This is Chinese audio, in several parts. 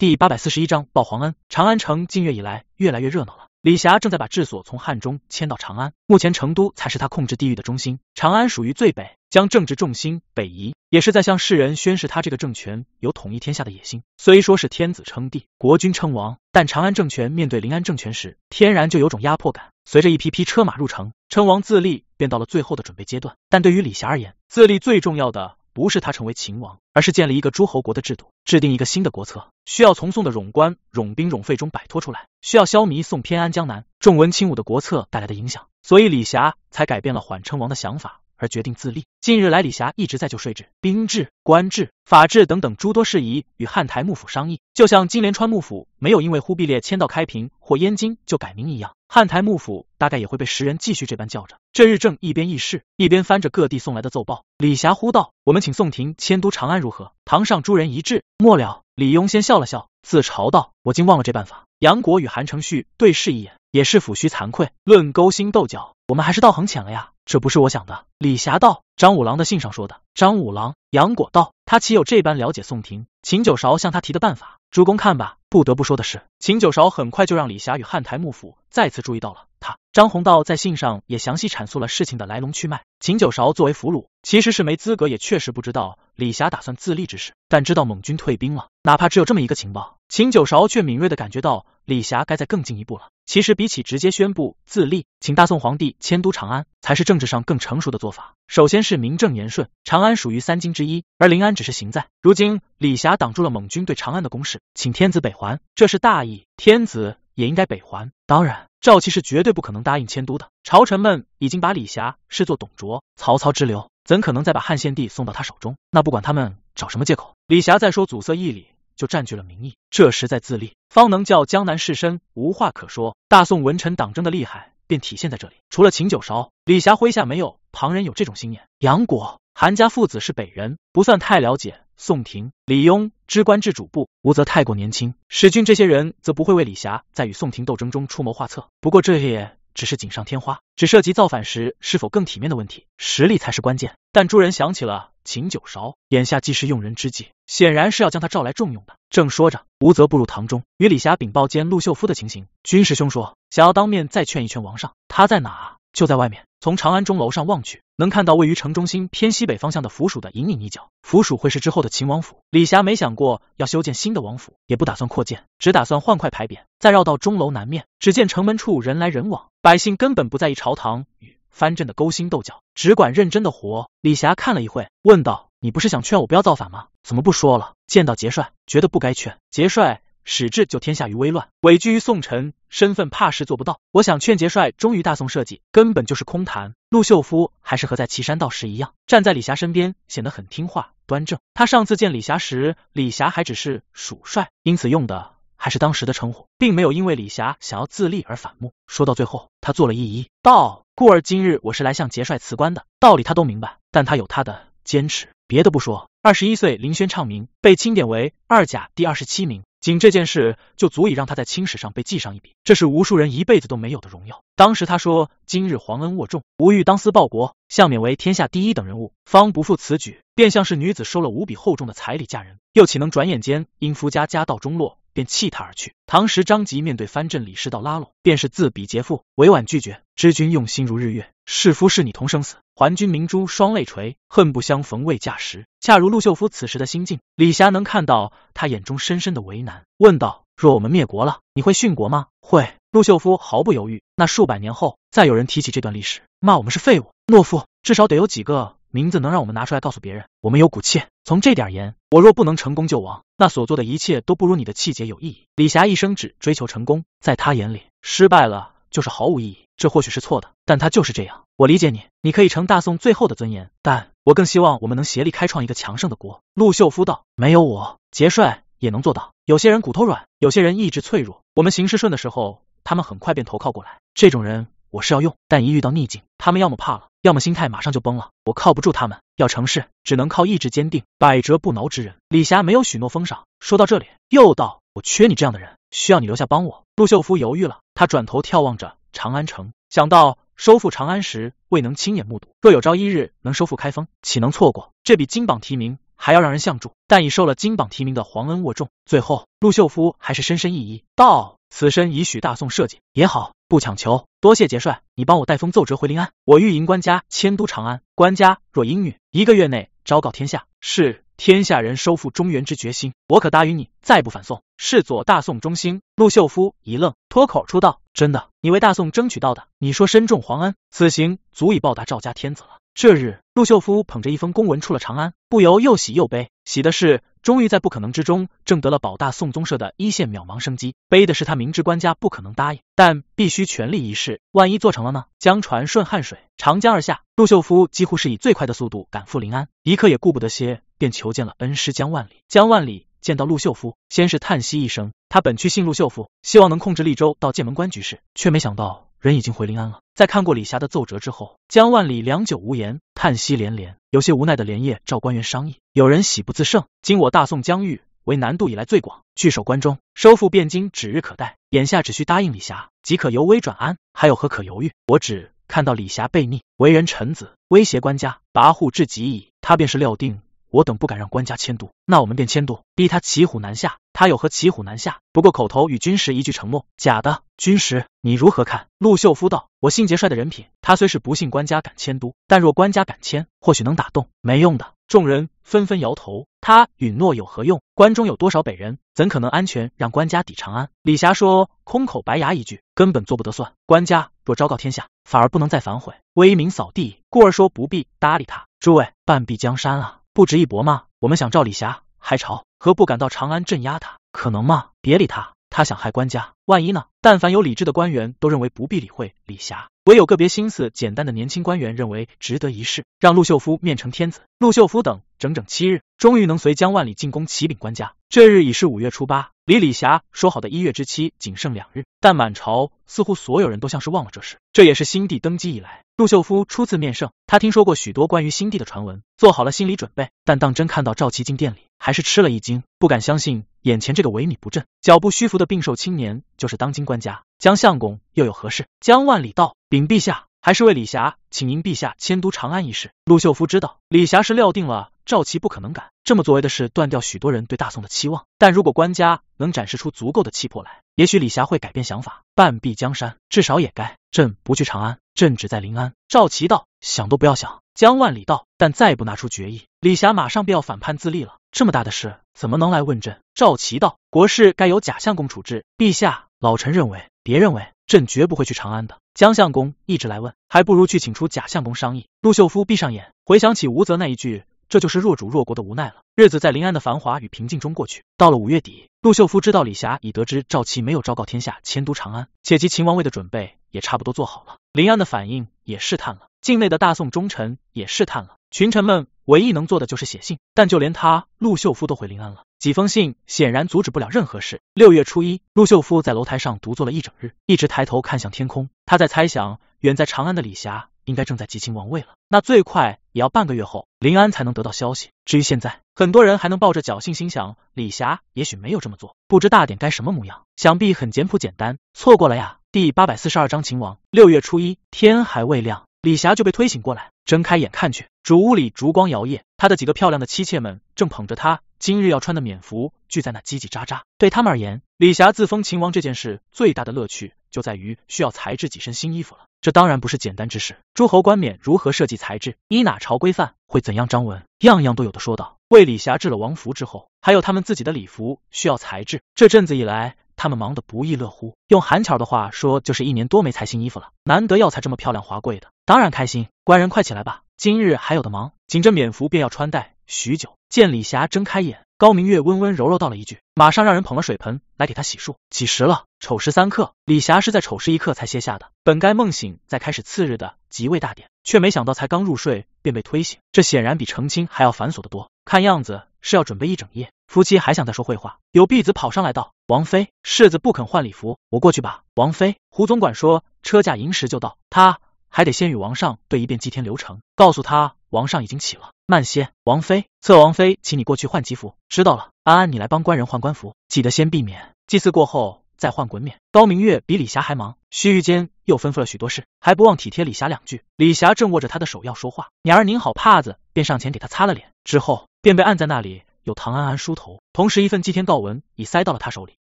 第八百四十一章报皇恩。长安城近月以来越来越热闹了。李霞正在把治所从汉中迁到长安，目前成都才是他控制地域的中心，长安属于最北，将政治重心北移，也是在向世人宣示他这个政权有统一天下的野心。虽说是天子称帝，国君称王，但长安政权面对临安政权时，天然就有种压迫感。随着一批批车马入城，称王自立便到了最后的准备阶段。但对于李霞而言，自立最重要的。不是他成为秦王，而是建立一个诸侯国的制度，制定一个新的国策，需要从宋的冗官、冗兵、冗费中摆脱出来，需要消弭宋偏安江南、重文轻武的国策带来的影响，所以李霞才改变了缓称王的想法。而决定自立。近日来，李霞一直在就税制、兵制、官制、法制等等诸多事宜与汉台幕府商议。就像金莲川幕府没有因为忽必烈迁到开平或燕京就改名一样，汉台幕府大概也会被时人继续这般叫着。这日正一边议事，一边翻着各地送来的奏报。李霞呼道：“我们请宋廷迁都长安如何？”堂上诸人一致。末了，李庸先笑了笑，自嘲道：“我竟忘了这办法。”杨国与韩承旭对视一眼，也是抚须惭愧。论勾心斗角，我们还是道行浅了呀。这不是我想的。李霞道：“张五郎的信上说的。”张五郎、杨果道：“他岂有这般了解宋廷、秦九韶向他提的办法？主公看吧。”不得不说的是，秦九韶很快就让李霞与汉台幕府再次注意到了。张弘道在信上也详细阐述了事情的来龙去脉。秦九韶作为俘虏，其实是没资格，也确实不知道李霞打算自立之事，但知道蒙军退兵了，哪怕只有这么一个情报，秦九韶却敏锐的感觉到李霞该再更进一步了。其实比起直接宣布自立，请大宋皇帝迁都长安，才是政治上更成熟的做法。首先是名正言顺，长安属于三京之一，而临安只是行在。如今李霞挡住了蒙军对长安的攻势，请天子北还，这是大义，天子也应该北还。当然，赵齐是绝对不可能答应迁都的。朝臣们已经把李霞视作董卓、曹操之流，怎可能再把汉献帝送到他手中？那不管他们找什么借口，李霞再说阻塞义理。就占据了民意，这时再自立，方能叫江南士绅无话可说。大宋文臣党争的厉害便体现在这里。除了秦九韶，李霞麾下没有旁人有这种心眼。杨果、韩家父子是北人，不算太了解宋廷。李庸知官至主簿，吴则太过年轻。史俊这些人则不会为李霞在与宋廷斗争中出谋划策。不过这也只是锦上添花，只涉及造反时是否更体面的问题，实力才是关键。但诸人想起了。秦九韶眼下既是用人之际，显然是要将他召来重用的。正说着，吴泽步入堂中，与李霞禀报见陆秀夫的情形。军师兄说，想要当面再劝一劝王上。他在哪？就在外面。从长安钟楼上望去，能看到位于城中心偏西北方向的府署的隐隐一角。府署会是之后的秦王府。李霞没想过要修建新的王府，也不打算扩建，只打算换块牌匾，再绕到钟楼南面。只见城门处人来人往，百姓根本不在意朝堂与。藩镇的勾心斗角，只管认真的活。李霞看了一会，问道：“你不是想劝我不要造反吗？怎么不说了？”见到杰帅，觉得不该劝。杰帅始至就天下于危乱，委居于宋臣，身份怕是做不到。我想劝杰帅忠于大宋社稷，根本就是空谈。陆秀夫还是和在岐山道时一样，站在李霞身边，显得很听话端正。他上次见李霞时，李霞还只是属帅，因此用的还是当时的称呼，并没有因为李霞想要自立而反目。说到最后，他做了一揖，道。故而今日我是来向杰帅辞官的，道理他都明白，但他有他的坚持。别的不说，二十一岁林轩畅名，被钦点为二甲第二十七名，仅这件事就足以让他在青史上被记上一笔，这是无数人一辈子都没有的荣耀。当时他说：“今日皇恩沃重，吾欲当思报国，相勉为天下第一等人物。”方不负此举，便像是女子收了无比厚重的彩礼嫁人，又岂能转眼间因夫家家道中落？便弃他而去。唐时张吉面对藩镇李世道拉拢，便是自比劫富，委婉拒绝。知君用心如日月，是夫是你同生死，还君明珠双泪垂，恨不相逢未嫁时。恰如陆秀夫此时的心境。李霞能看到他眼中深深的为难，问道：若我们灭国了，你会殉国吗？会。陆秀夫毫不犹豫。那数百年后，再有人提起这段历史，骂我们是废物，懦夫，至少得有几个。名字能让我们拿出来告诉别人，我们有骨气。从这点言，我若不能成功救亡，那所做的一切都不如你的气节有意义。李霞一生只追求成功，在他眼里，失败了就是毫无意义。这或许是错的，但他就是这样。我理解你，你可以成大宋最后的尊严，但我更希望我们能协力开创一个强盛的国。陆秀夫道：“没有我，杰帅也能做到。有些人骨头软，有些人意志脆弱。我们行事顺的时候，他们很快便投靠过来。这种人。”我是要用，但一遇到逆境，他们要么怕了，要么心态马上就崩了。我靠不住他们，要成事，只能靠意志坚定、百折不挠之人。李霞没有许诺封赏。说到这里，又道：“我缺你这样的人，需要你留下帮我。”陆秀夫犹豫了，他转头眺望着长安城，想到收复长安时未能亲眼目睹，若有朝一日能收复开封，岂能错过这笔金榜题名？还要让人相助。但已受了金榜题名的皇恩握重，最后陆秀夫还是深深一意道：“此身已许大宋社稷，也好，不强求。多谢杰帅，你帮我带封奏折回临安，我欲迎官家迁都长安。官家若应允，一个月内昭告天下，是天下人收复中原之决心，我可答应你，再不反宋，是左大宋忠心。”陆秀夫一愣，脱口出道：“真的？你为大宋争取到的？你说深重皇恩，此行足以报答赵家天子了。”这日，陆秀夫捧着一封公文出了长安，不由又喜又悲。喜的是，终于在不可能之中挣得了保大宋宗社的一线渺茫生机；悲的是，他明知官家不可能答应，但必须全力一试。万一做成了呢？江船顺汉水，长江而下，陆秀夫几乎是以最快的速度赶赴临安，一刻也顾不得歇，便求见了恩师江万里。江万里见到陆秀夫，先是叹息一声，他本去信陆秀夫，希望能控制利州到剑门关局势，却没想到。人已经回临安了。在看过李霞的奏折之后，江万里良久无言，叹息连连，有些无奈的连夜召官员商议。有人喜不自胜：今我大宋疆域为南渡以来最广，据守关中，收复汴京指日可待。眼下只需答应李霞，即可由危转安，还有何可犹豫？我只看到李霞悖逆，为人臣子，威胁官家，跋扈至极矣。他便是料定。我等不敢让官家迁都，那我们便迁都，逼他骑虎难下。他有何骑虎难下？不过口头与军师一句承诺，假的。军师，你如何看？陆秀夫道：我信杰帅的人品，他虽是不信官家敢迁都，但若官家敢迁，或许能打动。没用的。众人纷纷摇头。他允诺有何用？关中有多少北人，怎可能安全让官家抵长安？李霞说，空口白牙一句，根本做不得算。官家若昭告天下，反而不能再反悔，威名扫地。故而说不必搭理他。诸位，半壁江山啊！不值一搏吗？我们想召李霞，还朝，何不赶到长安镇压他？可能吗？别理他，他想害官家，万一呢？但凡有理智的官员都认为不必理会李霞，唯有个别心思简单的年轻官员认为值得一试，让陆秀夫面成天子。陆秀夫等整整七日，终于能随江万里进宫启禀官家。这日已是五月初八，离李霞说好的一月之期仅剩两日，但满朝似乎所有人都像是忘了这事。这也是新帝登基以来。陆秀夫初次面圣，他听说过许多关于新帝的传闻，做好了心理准备，但当真看到赵齐进殿里，还是吃了一惊，不敢相信眼前这个萎靡不振、脚步虚浮的病瘦青年就是当今官家江相公，又有何事？江万里道：禀陛下，还是为李霞请您陛下迁都长安一事。陆秀夫知道李霞是料定了赵齐不可能敢，这么作为的事断掉许多人对大宋的期望，但如果官家能展示出足够的气魄来，也许李霞会改变想法。半壁江山，至少也该。朕不去长安。朕只在临安。赵齐道：“想都不要想。”江万里道：“但再不拿出决议，李霞马上便要反叛自立了。这么大的事，怎么能来问朕？”赵齐道：“国事该由贾相公处置。陛下，老臣认为，别认为，朕绝不会去长安的。江相公一直来问，还不如去请出贾相公商议。”陆秀夫闭上眼，回想起吴泽那一句。这就是弱主弱国的无奈了。日子在临安的繁华与平静中过去。到了五月底，陆秀夫知道李霞已得知赵齐没有昭告天下迁都长安，且及秦王位的准备也差不多做好了。临安的反应也试探了，境内的大宋忠臣也试探了。群臣们唯一能做的就是写信，但就连他陆秀夫都回临安了，几封信显然阻止不了任何事。六月初一，陆秀夫在楼台上独坐了一整日，一直抬头看向天空。他在猜想，远在长安的李霞。应该正在继秦王位了，那最快也要半个月后，临安才能得到消息。至于现在，很多人还能抱着侥幸心想，李霞也许没有这么做，不知大典该什么模样，想必很简朴简单。错过了呀！第八百四十二章秦王。六月初一，天还未亮，李霞就被推醒过来，睁开眼看去，主屋里烛光摇曳，她的几个漂亮的妻妾们正捧着她今日要穿的冕服，聚在那叽叽喳喳。对他们而言，李霞自封秦王这件事最大的乐趣就在于需要裁制几身新衣服了。这当然不是简单之事。诸侯冠冕如何设计材质，依哪朝规范，会怎样章文，样样都有的说道。为李霞制了王服之后，还有他们自己的礼服需要裁制。这阵子以来，他们忙得不亦乐乎。用韩巧的话说，就是一年多没裁新衣服了。难得要裁这么漂亮华贵的，当然开心。官人快起来吧，今日还有的忙。紧着冕服便要穿戴许久。见李霞睁开眼。高明月温温柔柔道了一句，马上让人捧了水盆来给他洗漱。几时了？丑时三刻。李霞是在丑时一刻才歇下的，本该梦醒再开始次日的即位大典，却没想到才刚入睡便被推醒。这显然比成亲还要繁琐的多，看样子是要准备一整夜。夫妻还想再说会话，有婢子跑上来道：“王妃，世子不肯换礼服，我过去吧。”王妃，胡总管说车驾寅时就到，他还得先与王上对一遍祭天流程，告诉他王上已经起了。慢些，王妃，侧王妃，请你过去换吉服。知道了，安安，你来帮官人换官服，记得先避免祭祀过后再换滚冕。高明月比李霞还忙，须臾间又吩咐了许多事，还不忘体贴李霞两句。李霞正握着他的手要说话，娘儿拧好帕子，便上前给他擦了脸，之后便被按在那里。有唐安安梳头，同时一份祭天告文已塞到了他手里，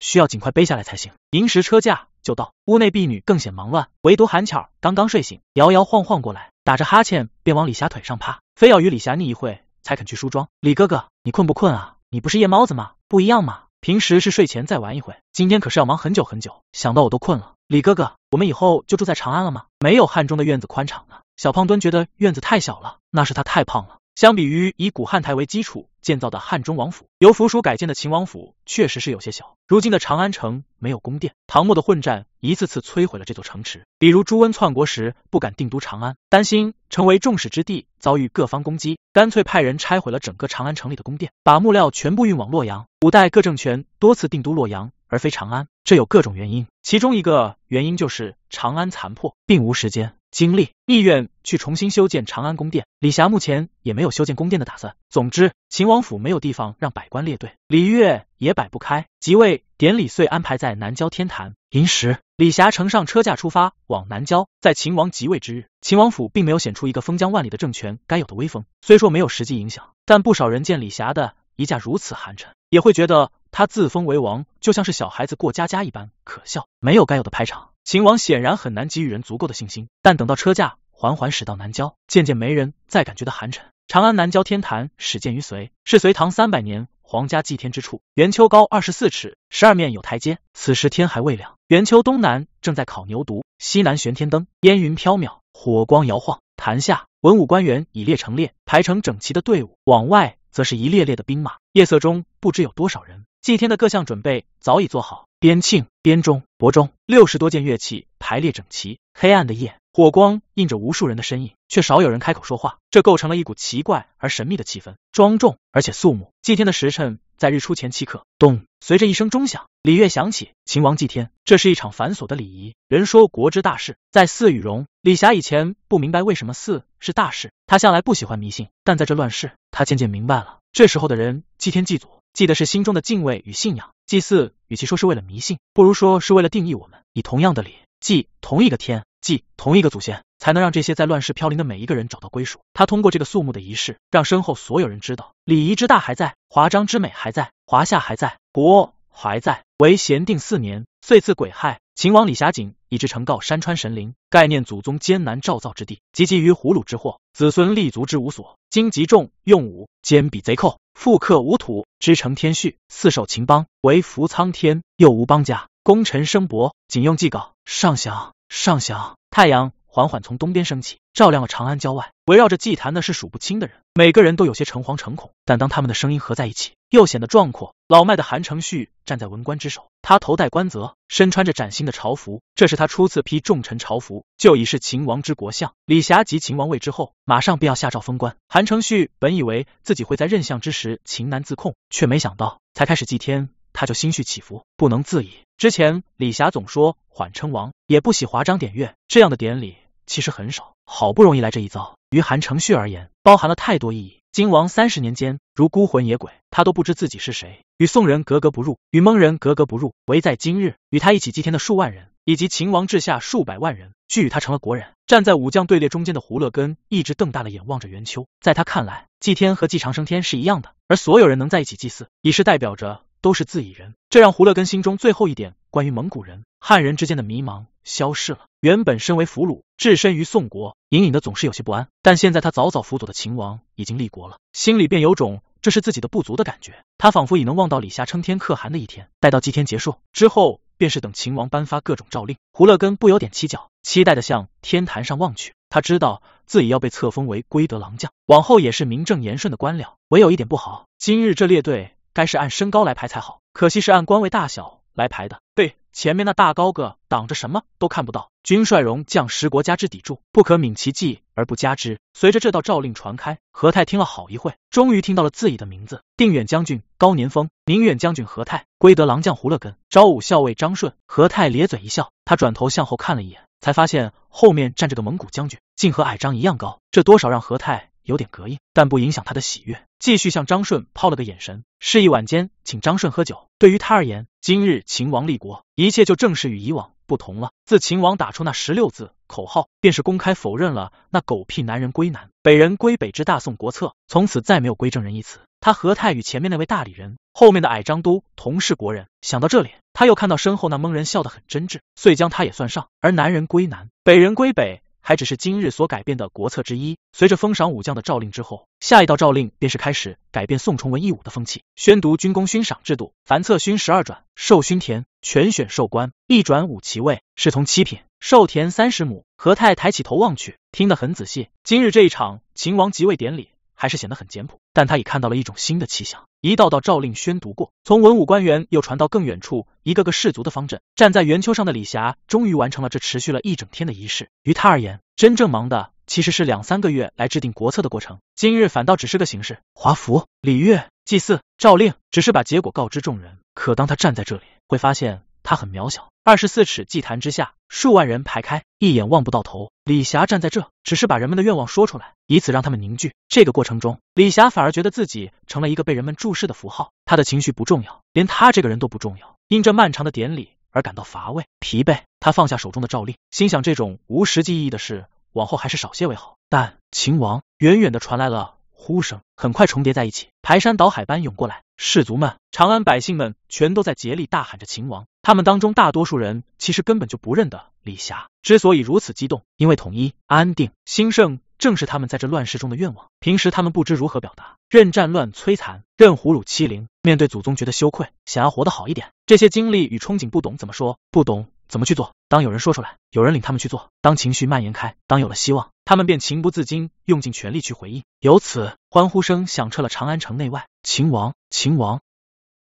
需要尽快背下来才行。银石车驾就到，屋内婢女更显忙乱，唯独韩巧刚刚睡醒，摇摇晃晃过来，打着哈欠便往李霞腿上趴，非要与李霞腻一会才肯去梳妆。李哥哥，你困不困啊？你不是夜猫子吗？不一样吗？平时是睡前再玩一会，今天可是要忙很久很久，想到我都困了。李哥哥，我们以后就住在长安了吗？没有汉中的院子宽敞呢。小胖墩觉得院子太小了，那是他太胖了。相比于以古汉台为基础建造的汉中王府，由府属改建的秦王府确实是有些小。如今的长安城没有宫殿，唐末的混战一次次摧毁了这座城池。比如朱温篡国时不敢定都长安，担心成为众矢之的，遭遇各方攻击，干脆派人拆毁了整个长安城里的宫殿，把木料全部运往洛阳。五代各政权多次定都洛阳而非长安，这有各种原因，其中一个原因就是长安残破，并无时间。精力意愿去重新修建长安宫殿，李霞目前也没有修建宫殿的打算。总之，秦王府没有地方让百官列队，礼乐也摆不开。即位典礼遂安排在南郊天坛。寅时，李霞乘上车驾出发往南郊。在秦王即位之日，秦王府并没有显出一个封疆万里的政权该有的威风。虽说没有实际影响，但不少人见李霞的一驾如此寒碜，也会觉得他自封为王，就像是小孩子过家家一般可笑，没有该有的排场。秦王显然很难给予人足够的信心，但等到车驾缓缓驶到南郊，渐渐没人再感觉到寒碜。长安南郊天坛始建于隋，是隋唐三百年皇家祭天之处。圆丘高二十四尺，十二面有台阶。此时天还未亮，圆丘东南正在烤牛犊，西南悬天灯，烟云飘渺，火光摇晃。坛下文武官员已列成列，排成整齐的队伍，往外则是一列列的兵马。夜色中不知有多少人。祭天的各项准备早已做好，边磬、边钟、钹钟，六十多件乐器排列整齐。黑暗的夜，火光映着无数人的身影，却少有人开口说话，这构成了一股奇怪而神秘的气氛，庄重而且肃穆。祭天的时辰在日出前七刻。咚，随着一声钟响，礼乐响起，秦王祭天，这是一场繁琐的礼仪。人说国之大事，在祀与戎。李霞以前不明白为什么祀是大事，他向来不喜欢迷信，但在这乱世，他渐渐明白了，这时候的人祭天祭祖。祭的是心中的敬畏与信仰，祭祀与其说是为了迷信，不如说是为了定义我们。以同样的礼，祭同一个天，祭同一个祖先，才能让这些在乱世飘零的每一个人找到归属。他通过这个肃穆的仪式，让身后所有人知道，礼仪之大还在，华章之美还在，华夏还在，国还在。为咸定四年，岁次癸亥，秦王李霞景以至呈告山川神灵，概念祖宗艰难造造之地，及基于胡虏之祸，子孙立足之无所。今极重用武，兼比贼寇。复刻无土，织成天序，四守秦邦，为扶苍天，又无邦家，功臣生薄，仅用祭稿。上祥，上祥。太阳缓缓从东边升起，照亮了长安郊外。围绕着祭坛的是数不清的人，每个人都有些诚惶诚恐，但当他们的声音合在一起，又显得壮阔。老迈的韩承旭站在文官之首，他头戴冠泽，身穿着崭新的朝服，这是他初次披重臣朝服，就已是秦王之国相。李霞即秦王位之后，马上便要下诏封官。韩承旭本以为自己会在任相之时情难自控，却没想到才开始祭天，他就心绪起伏，不能自已。之前李霞总说缓称王，也不喜华章典乐这样的典礼，其实很少。好不容易来这一遭，于韩承旭而言，包含了太多意义。金王三十年间，如孤魂野鬼，他都不知自己是谁，与宋人格格不入，与蒙人格格不入。唯在今日，与他一起祭天的数万人，以及秦王治下数百万人，俱与他成了国人。站在武将队列中间的胡乐根，一直瞪大了眼望着袁秋。在他看来，祭天和祭长生天是一样的，而所有人能在一起祭祀，已是代表着都是自己人。这让胡乐根心中最后一点关于蒙古人、汉人之间的迷茫消失了。原本身为俘虏，置身于宋国，隐隐的总是有些不安。但现在他早早辅佐的秦王已经立国了，心里便有种这是自己的不足的感觉。他仿佛已能望到李霞称天可汗的一天。待到祭天结束之后，便是等秦王颁发各种诏令。胡乐根不由点起脚，期待的向天坛上望去。他知道自己要被册封为归德郎将，往后也是名正言顺的官僚。唯有一点不好，今日这列队该是按身高来排才好，可惜是按官位大小来排的。对。前面那大高个挡着什么都看不到。君帅荣将十国家之砥柱，不可泯其计而不加之。随着这道诏令传开，何泰听了好一会，终于听到了自己的名字：定远将军高年峰，宁远将军何泰，归德郎将胡乐根，昭武校尉张顺。何泰咧嘴一笑，他转头向后看了一眼，才发现后面站着个蒙古将军，竟和矮张一样高，这多少让何泰有点膈应，但不影响他的喜悦，继续向张顺抛了个眼神，示意晚间请张顺喝酒。对于他而言，今日秦王立国，一切就正式与以往。不同了。自秦王打出那十六字口号，便是公开否认了那狗屁男人归南，北人归北之大宋国策，从此再没有归正人一词。他何太与前面那位大理人，后面的矮张都同是国人。想到这里，他又看到身后那蒙人笑得很真挚，遂将他也算上。而南人归南，北人归北。还只是今日所改变的国策之一。随着封赏武将的诏令之后，下一道诏令便是开始改变宋崇文义武的风气，宣读军功勋赏制度，凡册勋十二转，授勋田，全选授官，一转五骑位，侍从七品，授田三十亩。何泰抬起头望去，听得很仔细。今日这一场秦王即位典礼。还是显得很简朴，但他已看到了一种新的气象。一道道诏令宣读过，从文武官员又传到更远处一个个士族的方阵。站在圆丘上的李霞终于完成了这持续了一整天的仪式。于他而言，真正忙的其实是两三个月来制定国策的过程，今日反倒只是个形式。华服、礼乐、祭祀、诏令，只是把结果告知众人。可当他站在这里，会发现。他很渺小，二十四尺祭坛之下，数万人排开，一眼望不到头。李霞站在这，只是把人们的愿望说出来，以此让他们凝聚。这个过程中，李霞反而觉得自己成了一个被人们注视的符号。他的情绪不重要，连他这个人都不重要。因这漫长的典礼而感到乏味、疲惫，他放下手中的诏令，心想这种无实际意义的事，往后还是少些为好。但秦王远远的传来了。呼声很快重叠在一起，排山倒海般涌过来。士族们、长安百姓们全都在竭力大喊着秦王。他们当中大多数人其实根本就不认得李霞。之所以如此激动，因为统一、安定、兴盛正是他们在这乱世中的愿望。平时他们不知如何表达，任战乱摧残，任虎辱欺凌，面对祖宗觉得羞愧，想要活得好一点。这些经历与憧憬不懂怎么说，不懂。怎么去做？当有人说出来，有人领他们去做；当情绪蔓延开，当有了希望，他们便情不自禁用尽全力去回应。由此，欢呼声响彻了长安城内外。秦王，秦王！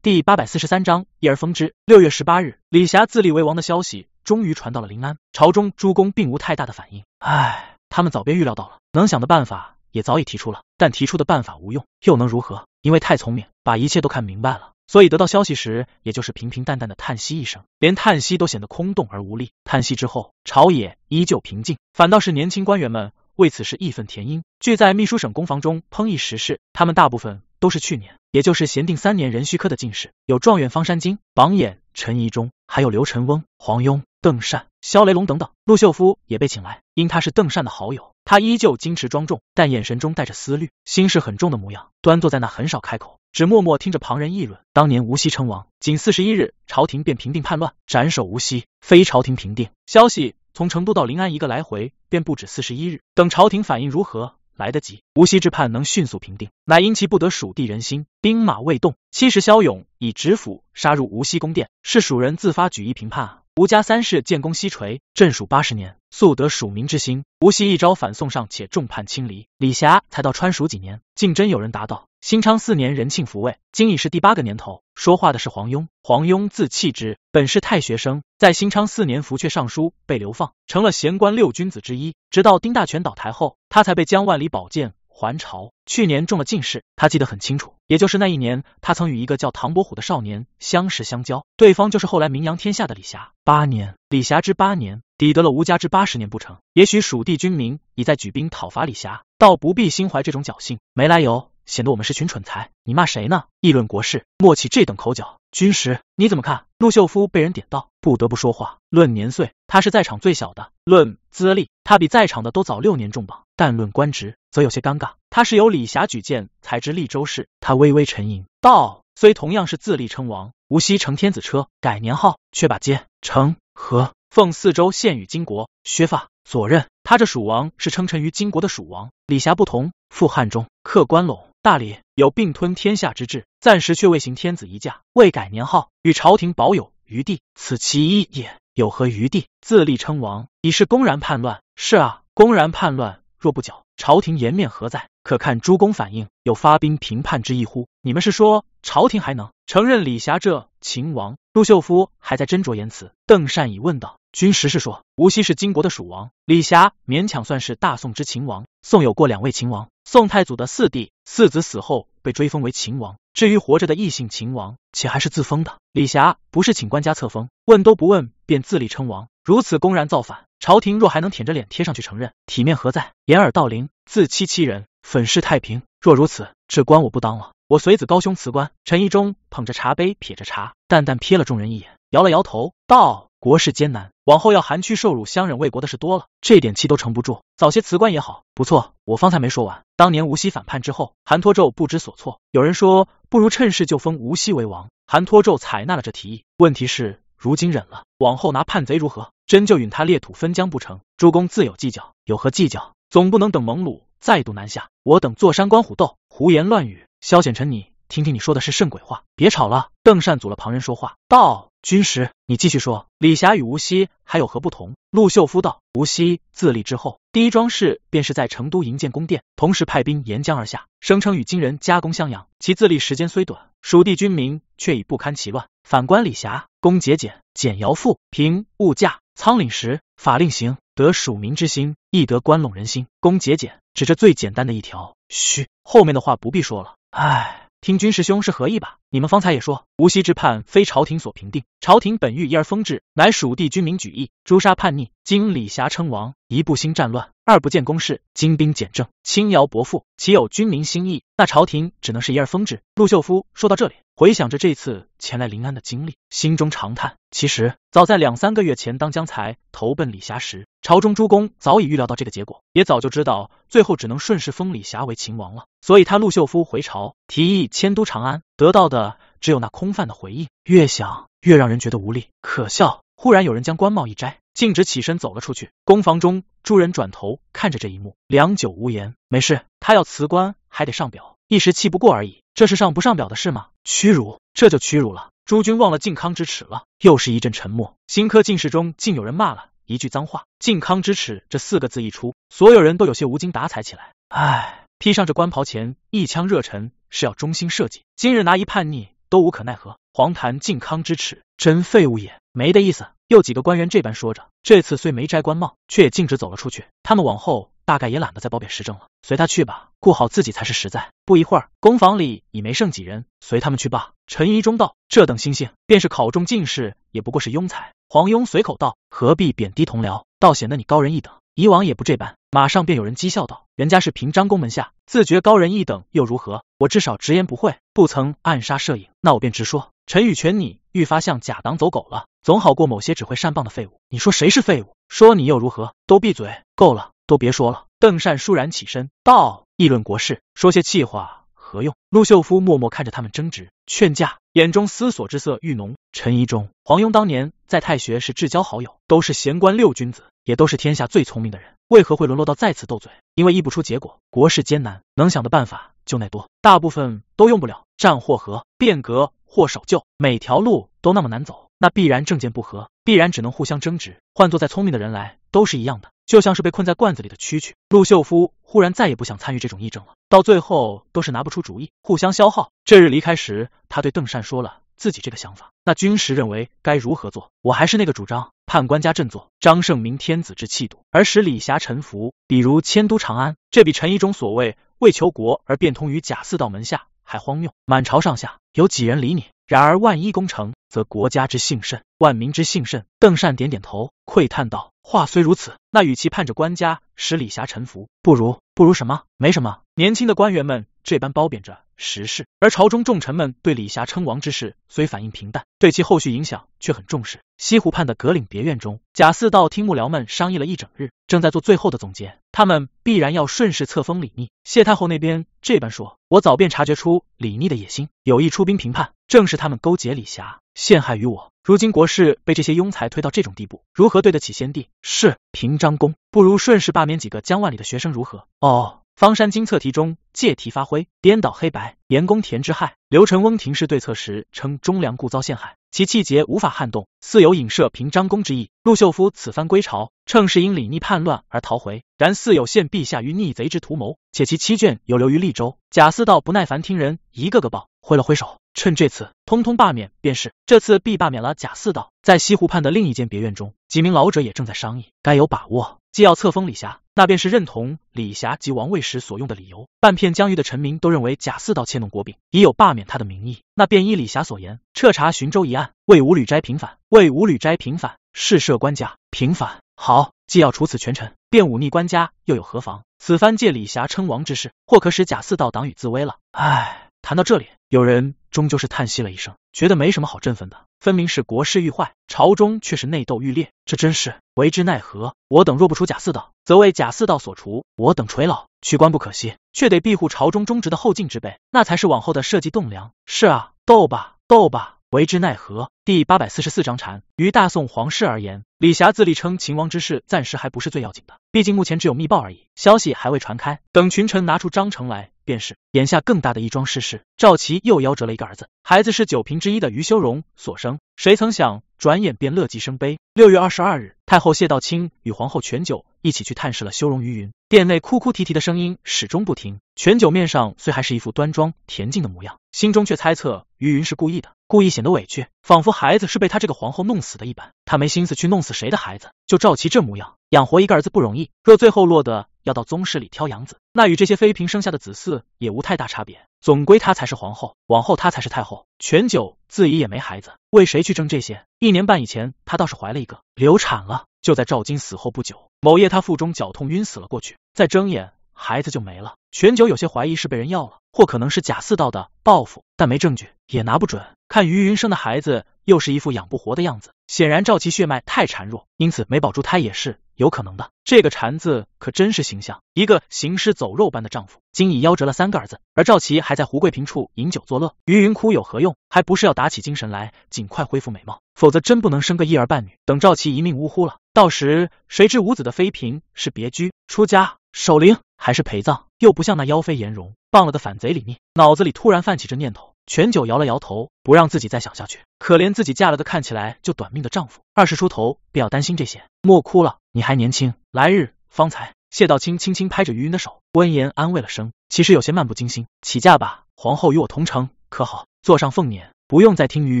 第八百四十三章一而封之。六月十八日，李霞自立为王的消息终于传到了临安。朝中诸公并无太大的反应。唉，他们早便预料到了，能想的办法也早已提出了，但提出的办法无用，又能如何？因为太聪明，把一切都看明白了。所以得到消息时，也就是平平淡淡的叹息一声，连叹息都显得空洞而无力。叹息之后，朝野依旧平静，反倒是年轻官员们为此事义愤填膺，聚在秘书省公房中烹议时事。他们大部分都是去年，也就是咸定三年壬戌科的进士，有状元方山经、榜眼陈宜中，还有刘承翁、黄庸、邓善、萧雷龙等等。陆秀夫也被请来，因他是邓善的好友，他依旧矜持庄重，但眼神中带着思虑，心事很重的模样，端坐在那很少开口。只默默听着旁人议论。当年无锡称王，仅四十一日，朝廷便平定叛乱，斩首无锡。非朝廷平定，消息从成都到临安一个来回，便不止四十一日。等朝廷反应如何，来得及。无锡之叛能迅速平定，乃因其不得蜀地人心，兵马未动。七十骁勇以直斧杀入无锡宫殿，是蜀人自发举义平叛啊。吴家三世建功西垂，镇蜀八十年，素得蜀民之心。无锡一朝反宋上，且众叛亲离。李霞才到川蜀几年，竟真有人答道：新昌四年，仁庆复位，今已是第八个年头。说话的是黄庸。黄庸字弃之，本是太学生，在新昌四年服阙尚书，被流放，成了闲官六君子之一。直到丁大全倒台后，他才被江万里宝剑。还朝，去年中了进士，他记得很清楚。也就是那一年，他曾与一个叫唐伯虎的少年相识相交，对方就是后来名扬天下的李霞。八年，李霞之八年，抵得了吴家之八十年不成？也许蜀地军民已在举兵讨伐李霞，倒不必心怀这种侥幸，没来由，显得我们是群蠢材。你骂谁呢？议论国事，莫起这等口角。军师，你怎么看？陆秀夫被人点到，不得不说话。论年岁，他是在场最小的；论资历，他比在场的都早六年中榜。但论官职，则有些尴尬。他是由李霞举荐才知利州事。他微微沉吟道：“虽同样是自立称王，无锡乘天子车，改年号，却把街、城、河、奉四州献与金国，削发左任。他这蜀王是称臣于金国的蜀王。李霞不同，赴汉中，客关陇。”大理有并吞天下之志，暂时却未行天子一驾，未改年号，与朝廷保有余地，此其一也。有何余地？自立称王，已是公然叛乱。是啊，公然叛乱，若不剿，朝廷颜面何在？可看诸公反应，有发兵平叛之意乎？你们是说朝廷还能承认李霞这秦王？陆秀夫还在斟酌言辞，邓善已问道：君实是说，无锡是金国的蜀王，李霞勉强算是大宋之秦王。宋有过两位秦王。宋太祖的四弟四子死后被追封为秦王，至于活着的异姓秦王，且还是自封的。李霞不是请官家册封，问都不问便自立称王，如此公然造反，朝廷若还能舔着脸贴上去承认，体面何在？掩耳盗铃，自欺欺人，粉饰太平。若如此，这官我不当了，我随子高兄辞官。陈义忠捧着茶杯，撇着茶，淡淡瞥了众人一眼，摇了摇头，道：“国事艰难，往后要含屈受辱、相忍为国的事多了，这点气都撑不住，早些辞官也好。不错，我方才没说完。当年吴熙反叛之后，韩托胄不知所措，有人说不如趁势就封吴熙为王。韩托胄采纳了这提议，问题是如今忍了，往后拿叛贼如何？真就允他裂土分疆不成？诸公自有计较，有何计较？总不能等蒙鲁再度南下，我等坐山观虎斗，胡言乱语。萧显臣，你听听，你说的是甚鬼话？别吵了。邓善阻了旁人说话，道：军师，你继续说。李霞与吴锡还有何不同？陆秀夫道：吴锡自立之后，第一桩事便是在成都营建宫殿，同时派兵沿江而下，声称与金人加攻襄阳。其自立时间虽短，蜀地军民却已不堪其乱。反观李霞，攻节俭，俭徭赋，平物价。仓廪实，法令行，得蜀民之心，亦得关陇人心。公节俭，只这最简单的一条。嘘，后面的话不必说了。唉，听君师兄是何意吧？你们方才也说，无锡之叛非朝廷所平定，朝廷本欲一而封之，乃蜀地军民举义，诛杀叛逆。今李霞称王，一不兴战乱，二不见公事，精兵简政，轻徭薄赋，岂有军民心意？那朝廷只能是一而封之。陆秀夫说到这里。回想着这次前来临安的经历，心中长叹。其实早在两三个月前，当江才投奔李霞时，朝中诸公早已预料到这个结果，也早就知道最后只能顺势封李霞为秦王了。所以他陆秀夫回朝提议迁都长安，得到的只有那空泛的回应。越想越让人觉得无力可笑。忽然有人将官帽一摘，径直起身走了出去。宫房中诸人转头看着这一幕，良久无言。没事，他要辞官还得上表。一时气不过而已，这是上不上表的事吗？屈辱，这就屈辱了。诸君忘了靖康之耻了。又是一阵沉默。新科进士中竟有人骂了一句脏话。靖康之耻这四个字一出，所有人都有些无精打采起来。唉，披上这官袍前一腔热忱，是要忠心社稷。今日拿一叛逆，都无可奈何。黄谈靖康之耻，真废物也，没的意思。又几个官员这般说着，这次虽没摘官帽，却也径直走了出去。他们往后。大概也懒得再褒贬时政了，随他去吧，顾好自己才是实在。不一会儿，宫房里已没剩几人，随他们去罢。陈宜中道：“这等星星，便是考中进士，也不过是庸才。”黄庸随口道：“何必贬低同僚，倒显得你高人一等。以往也不这般。”马上便有人讥笑道：“人家是平章宫门下，自觉高人一等又如何？我至少直言不讳，不曾暗杀摄影。那我便直说，陈宇全你愈发像假党走狗了，总好过某些只会善棒的废物。你说谁是废物？说你又如何？都闭嘴，够了。”都别说了。邓善倏然起身道：“议论国事，说些气话何用？”陆秀夫默默看着他们争执劝架，眼中思索之色愈浓。陈一中、黄庸当年在太学是至交好友，都是贤官六君子，也都是天下最聪明的人，为何会沦落到再次斗嘴？因为议不出结果。国事艰难，能想的办法就那多，大部分都用不了。战或和，变革或守旧，每条路都那么难走，那必然政见不合，必然只能互相争执。换做再聪明的人来，都是一样的。就像是被困在罐子里的蛐蛐，陆秀夫忽然再也不想参与这种议政了。到最后都是拿不出主意，互相消耗。这日离开时，他对邓善说了自己这个想法。那军师认为该如何做？我还是那个主张，判官家振作，张胜明天子之气度，而使李霞臣服。比如迁都长安，这比陈一中所谓为求国而变通于贾似道门下还荒谬。满朝上下有几人理你？然而万一攻城，则国家之幸甚，万民之幸甚。邓善点点头，喟叹道：“话虽如此，那与其盼着官家使李霞臣服，不如不如什么？没什么。年轻的官员们这般褒贬着时事，而朝中重臣们对李霞称王之事虽反应平淡，对其后续影响却很重视。西湖畔的葛岭别院中，贾似道听幕僚们商议了一整日，正在做最后的总结。他们必然要顺势册封李密。谢太后那边这般说，我早便察觉出李密的野心，有意出兵平叛。正是他们勾结李霞，陷害于我。如今国事被这些庸才推到这种地步，如何对得起先帝？是平章公，不如顺势罢免几个江万里的学生，如何？哦，方山经测题中借题发挥，颠倒黑白，言公田之害。刘成翁廷试对策时称忠良故遭陷害，其气节无法撼动，似有影射平章公之意。陆秀夫此番归朝，称是因李逆叛乱而逃回，然似有陷陛下于逆贼之图谋，且其七卷有留于利州。贾似道不耐烦听人一个个报，挥了挥手。趁这次，通通罢免便是。这次必罢免了贾似道。在西湖畔的另一间别院中，几名老者也正在商议，该有把握。既要册封李霞，那便是认同李霞及王位时所用的理由。半片疆域的臣民都认为贾似道窃弄国柄，已有罢免他的名义。那便依李霞所言，彻查寻州一案，为吴吕斋平反，为吴吕斋平反，试设官家平反。好，既要处此权臣，便忤逆官家，又有何妨？此番借李霞称王之事，或可使贾似道党羽自危了。唉。谈到这里，有人终究是叹息了一声，觉得没什么好振奋的。分明是国事愈坏，朝中却是内斗愈烈，这真是为之奈何？我等若不除贾似道，则为贾似道所除；我等垂老，去官不可惜，却得庇护朝中忠直的后进之辈，那才是往后的社稷栋梁。是啊，斗吧，斗吧，为之奈何？第八百四十四章禅。于大宋皇室而言，李霞自立称秦王之事，暂时还不是最要紧的，毕竟目前只有密报而已，消息还未传开。等群臣拿出章程来。便是眼下更大的一桩事是，赵齐又夭折了一个儿子，孩子是九嫔之一的于修容所生。谁曾想，转眼便乐极生悲。六月二十二日，太后谢道清与皇后全九一起去探视了修容于云，殿内哭哭啼啼的声音始终不停。全九面上虽还是一副端庄恬静的模样，心中却猜测于云是故意的，故意显得委屈，仿佛孩子是被他这个皇后弄死的一般。他没心思去弄死谁的孩子，就赵齐这模样，养活一个儿子不容易，若最后落得……要到宗室里挑养子，那与这些妃嫔生下的子嗣也无太大差别。总归她才是皇后，往后她才是太后。全九自己也没孩子，为谁去争这些？一年半以前，她倒是怀了一个，流产了。就在赵金死后不久，某夜她腹中绞痛晕死了过去，再睁眼，孩子就没了。全九有些怀疑是被人要了，或可能是贾似道的报复，但没证据，也拿不准。看于云生的孩子，又是一副养不活的样子，显然赵其血脉太孱弱，因此没保住胎也是。有可能的，这个禅字可真是形象，一个行尸走肉般的丈夫，今已夭折了三个儿子，而赵琪还在胡贵平处饮酒作乐，于云哭有何用？还不是要打起精神来，尽快恢复美貌，否则真不能生个一儿半女。等赵琪一命呜呼了，到时谁知无子的妃嫔是别居、出家、守灵，还是陪葬？又不像那妖妃颜容，傍了的反贼李密。脑子里突然泛起这念头。全九摇了摇头，不让自己再想下去。可怜自己嫁了个看起来就短命的丈夫，二十出头便要担心这些。莫哭了，你还年轻，来日方才。谢道清轻轻拍着于云的手，温言安慰了声，其实有些漫不经心。起驾吧，皇后与我同乘，可好？坐上凤辇，不用再听于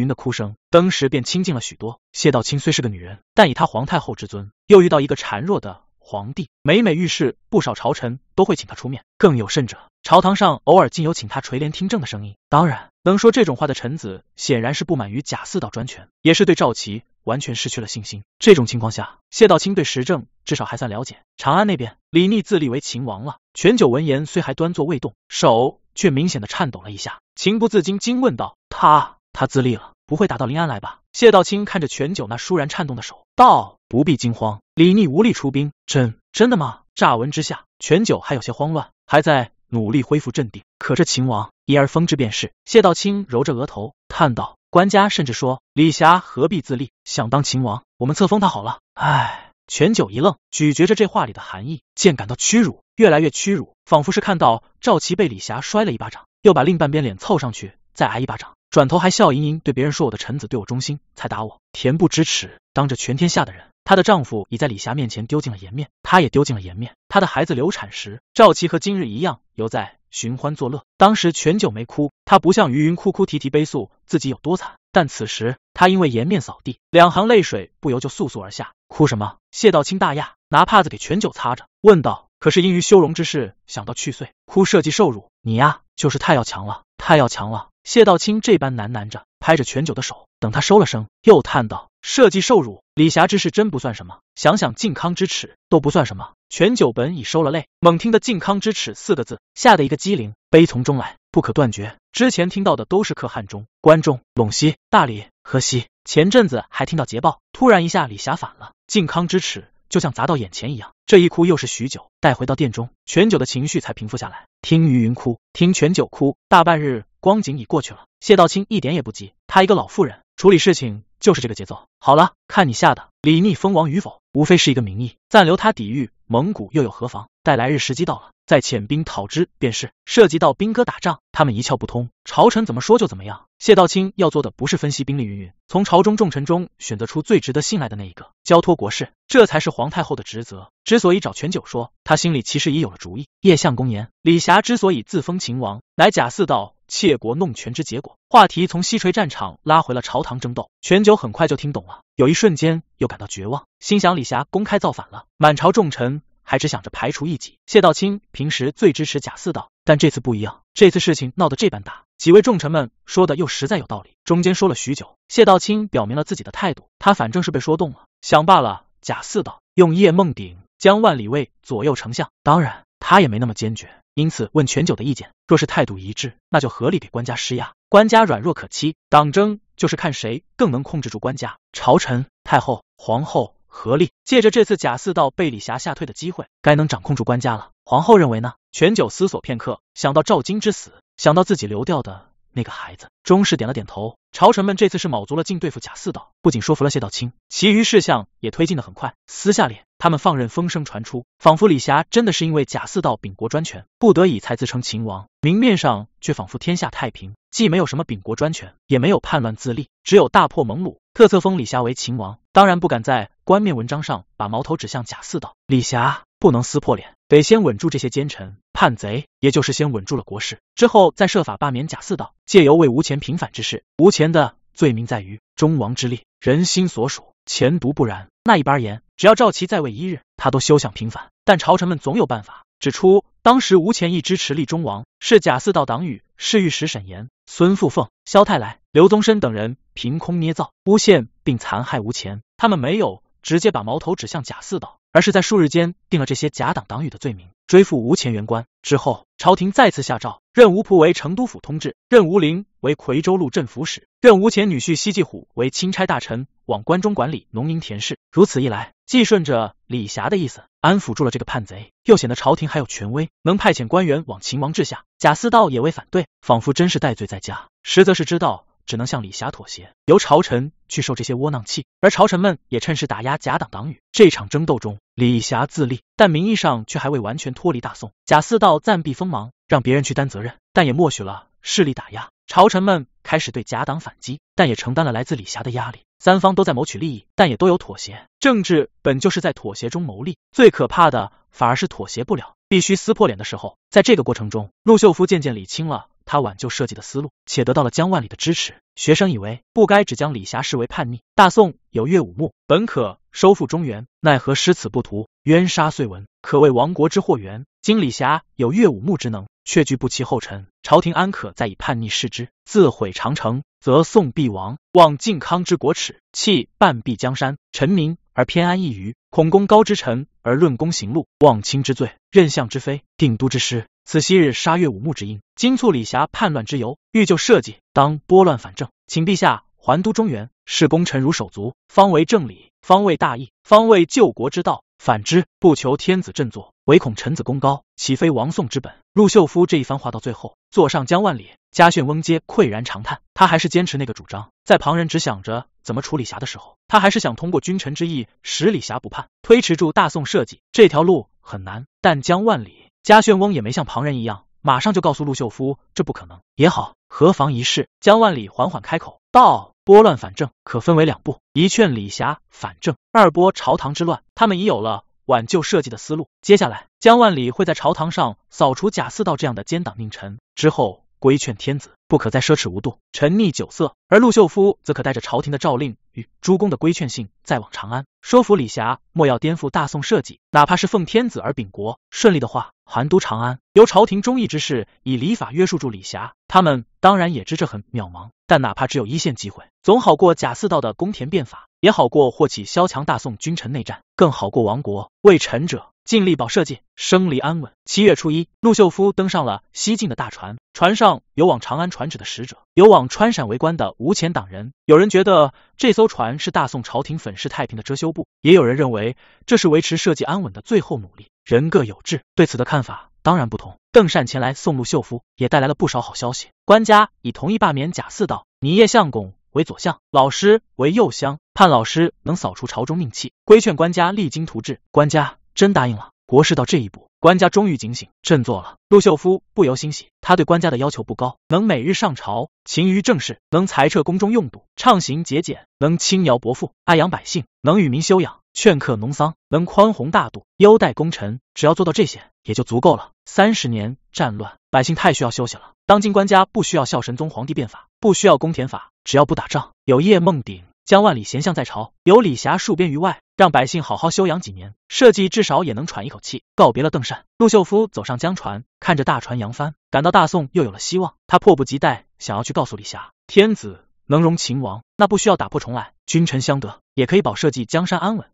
云的哭声。登时便清静了许多。谢道清虽是个女人，但以她皇太后之尊，又遇到一个孱弱的。皇帝每每遇事，不少朝臣都会请他出面。更有甚者，朝堂上偶尔竟有请他垂帘听政的声音。当然，能说这种话的臣子，显然是不满于贾似道专权，也是对赵齐完全失去了信心。这种情况下，谢道清对时政至少还算了解。长安那边，李逆自立为秦王了。全九闻言，虽还端坐未动，手却明显的颤抖了一下，情不自禁惊问道：“他他自立了，不会打到临安来吧？”谢道清看着全九那倏然颤动的手，道。不必惊慌，李逆无力出兵。真真的吗？乍闻之下，全九还有些慌乱，还在努力恢复镇定。可这秦王一而封之便是。谢道清揉着额头，叹道：“官家甚至说李霞何必自立，想当秦王，我们册封他好了。”唉，全九一愣，咀嚼着这话里的含义，渐感到屈辱，越来越屈辱，仿佛是看到赵齐被李霞摔了一巴掌，又把另半边脸凑上去再挨一巴掌，转头还笑盈盈对别人说：“我的臣子对我忠心，才打我。”恬不知耻，当着全天下的人。她的丈夫已在李霞面前丢尽了颜面，她也丢尽了颜面。她的孩子流产时，赵琪和今日一样，犹在寻欢作乐。当时全九没哭，她不像于云哭哭啼啼悲诉自己有多惨。但此时，她因为颜面扫地，两行泪水不由就簌簌而下。哭什么？谢道清大讶，拿帕子给全九擦着，问道：“可是因于修容之事，想到去岁，哭社稷受辱，你呀，就是太要强了，太要强了。”谢道清这般喃喃着，拍着全九的手，等他收了声，又叹道：“社稷受辱。”李霞之事真不算什么，想想靖康之耻都不算什么。全九本已收了泪，猛听的靖康之耻四个字，吓得一个机灵，悲从中来，不可断绝。之前听到的都是可汉中、关中、陇西、大理、河西，前阵子还听到捷报，突然一下李霞反了，靖康之耻就像砸到眼前一样。这一哭又是许久，待回到殿中，全九的情绪才平复下来。听余云哭，听全九哭，大半日光景已过去了。谢道清一点也不急，他一个老妇人处理事情。就是这个节奏。好了，看你下的。李逆封王与否，无非是一个名义，暂留他抵御蒙古又有何妨？待来日时机到了，再遣兵讨之便是。涉及到兵戈打仗，他们一窍不通，朝臣怎么说就怎么样。谢道清要做的不是分析兵力云云，从朝中重臣中选择出最值得信赖的那一个，交托国事，这才是皇太后的职责。之所以找全九说，他心里其实已有了主意。叶相公言，李霞之所以自封秦王，乃假似道。窃国弄权之结果，话题从西陲战场拉回了朝堂争斗。全九很快就听懂了，有一瞬间又感到绝望，心想李霞公开造反了，满朝重臣还只想着排除异己。谢道清平时最支持贾似道，但这次不一样，这次事情闹得这般大，几位重臣们说的又实在有道理。中间说了许久，谢道清表明了自己的态度，他反正是被说动了，想罢了。贾似道用叶梦鼎将万里卫左右丞相，当然他也没那么坚决。因此问全九的意见。若是态度一致，那就合理给官家施压。官家软弱可欺，党争就是看谁更能控制住官家。朝臣、太后、皇后合力，借着这次贾似道被李霞吓退的机会，该能掌控住官家了。皇后认为呢？全九思索片刻，想到赵京之死，想到自己流掉的。那个孩子终是点了点头。朝臣们这次是卯足了劲对付贾似道，不仅说服了谢道清，其余事项也推进的很快。私下里，他们放任风声传出，仿佛李霞真的是因为贾似道秉国专权，不得已才自称秦王。明面上却仿佛天下太平，既没有什么秉国专权，也没有叛乱自立，只有大破蒙鲁，特册封李霞为秦王。当然不敢在官面文章上把矛头指向贾似道。李霞不能撕破脸，得先稳住这些奸臣叛贼，也就是先稳住了国事，之后再设法罢免贾似道，借由为吴前平反之事。吴前的罪名在于忠王之力，人心所属，前独不然。那一般而言，只要赵齐在位一日，他都休想平反。但朝臣们总有办法，指出当时吴前义支持立忠王，是贾似道党羽，侍御史沈岩、孙富凤、萧太来、刘宗申等人凭空捏造、诬陷并残害吴前。他们没有直接把矛头指向贾似道。而是在数日间定了这些假党党羽的罪名，追复吴前原官之后，朝廷再次下诏，任吴仆为成都府通制，任吴陵为夔州路镇抚使，任吴前女婿西继虎为钦差大臣，往关中管理农民田氏。如此一来，既顺着李霞的意思安抚住了这个叛贼，又显得朝廷还有权威，能派遣官员往秦王治下。贾似道也未反对，仿佛真是戴罪在家，实则是知道。只能向李霞妥协，由朝臣去受这些窝囊气，而朝臣们也趁势打压贾党党羽。这场争斗中，李霞自立，但名义上却还未完全脱离大宋。贾似道暂避锋芒，让别人去担责任，但也默许了势力打压。朝臣们开始对贾党反击，但也承担了来自李霞的压力。三方都在谋取利益，但也都有妥协。政治本就是在妥协中谋利，最可怕的反而是妥协不了，必须撕破脸的时候。在这个过程中，陆秀夫渐渐理清了。他挽救设计的思路，且得到了江万里的支持。学生以为不该只将李霞视为叛逆，大宋有岳武穆，本可收复中原，奈何失此不图，冤杀遂文，可谓亡国之祸源。今李霞有岳武穆之能，却惧不其后尘，朝廷安可再以叛逆视之？自毁长城，则宋必亡；望靖康之国耻，弃半壁江山，臣民而偏安一隅。恐功高之臣而论功行禄，忘卿之罪，任相之非，定都之失。此昔日杀岳武穆之因，今促李霞叛乱之由，欲救社稷，当拨乱反正，请陛下还都中原，视功臣如手足，方为正理，方为大义，方为救国之道。反之，不求天子振作，唯恐臣子功高，岂非亡宋之本？陆秀夫这一番话到最后，座上江万里，家炫、翁皆喟然长叹。他还是坚持那个主张，在旁人只想着怎么处理侠的时候，他还是想通过君臣之意使李侠不叛，推迟住大宋社稷。这条路很难，但江万里。嘉轩翁也没像旁人一样，马上就告诉陆秀夫这不可能。也好，何妨一试？江万里缓缓开口道：“拨乱反正可分为两步，一劝李侠反正，二拨朝堂之乱。他们已有了挽救社稷的思路。接下来，江万里会在朝堂上扫除贾似道这样的奸党佞臣，之后规劝天子不可再奢侈无度，沉溺酒色。而陆秀夫则可带着朝廷的诏令与诸公的规劝信，再往长安说服李霞莫要颠覆大宋社稷，哪怕是奉天子而秉国。顺利的话。”还都长安，由朝廷忠义之士以礼法约束住李霞，他们当然也知这很渺茫，但哪怕只有一线机会，总好过贾似道的宫田变法，也好过祸起萧强大宋君臣内战，更好过亡国。为臣者尽力保社稷，生离安稳。七月初一，陆秀夫登上了西晋的大船，船上有往长安传旨的使者，有往川陕为官的吴前党人。有人觉得这艘船是大宋朝廷粉饰太平的遮羞布，也有人认为这是维持社稷安稳的最后努力。人各有志，对此的看法当然不同。邓善前来送陆秀夫，也带来了不少好消息。官家已同意罢免贾似道、拟叶相公为左相，老师为右相，盼老师能扫除朝中佞气，规劝官家励精图治。官家真答应了。国事到这一步，官家终于警醒振作了。陆秀夫不由欣喜，他对官家的要求不高，能每日上朝，勤于政事，能裁撤宫中用度，畅行节俭，能轻徭薄赋，爱养百姓，能与民休养。劝客农桑，能宽宏大度，优待功臣，只要做到这些，也就足够了。三十年战乱，百姓太需要休息了。当今官家不需要孝神宗皇帝变法，不需要公田法，只要不打仗，有叶梦鼎、江万里贤相在朝，有李霞戍边于外，让百姓好好休养几年，社稷至少也能喘一口气。告别了邓善，陆秀夫走上江船，看着大船扬帆，感到大宋又有了希望。他迫不及待想要去告诉李霞，天子能容秦王，那不需要打破重来，君臣相得，也可以保社稷江山安稳。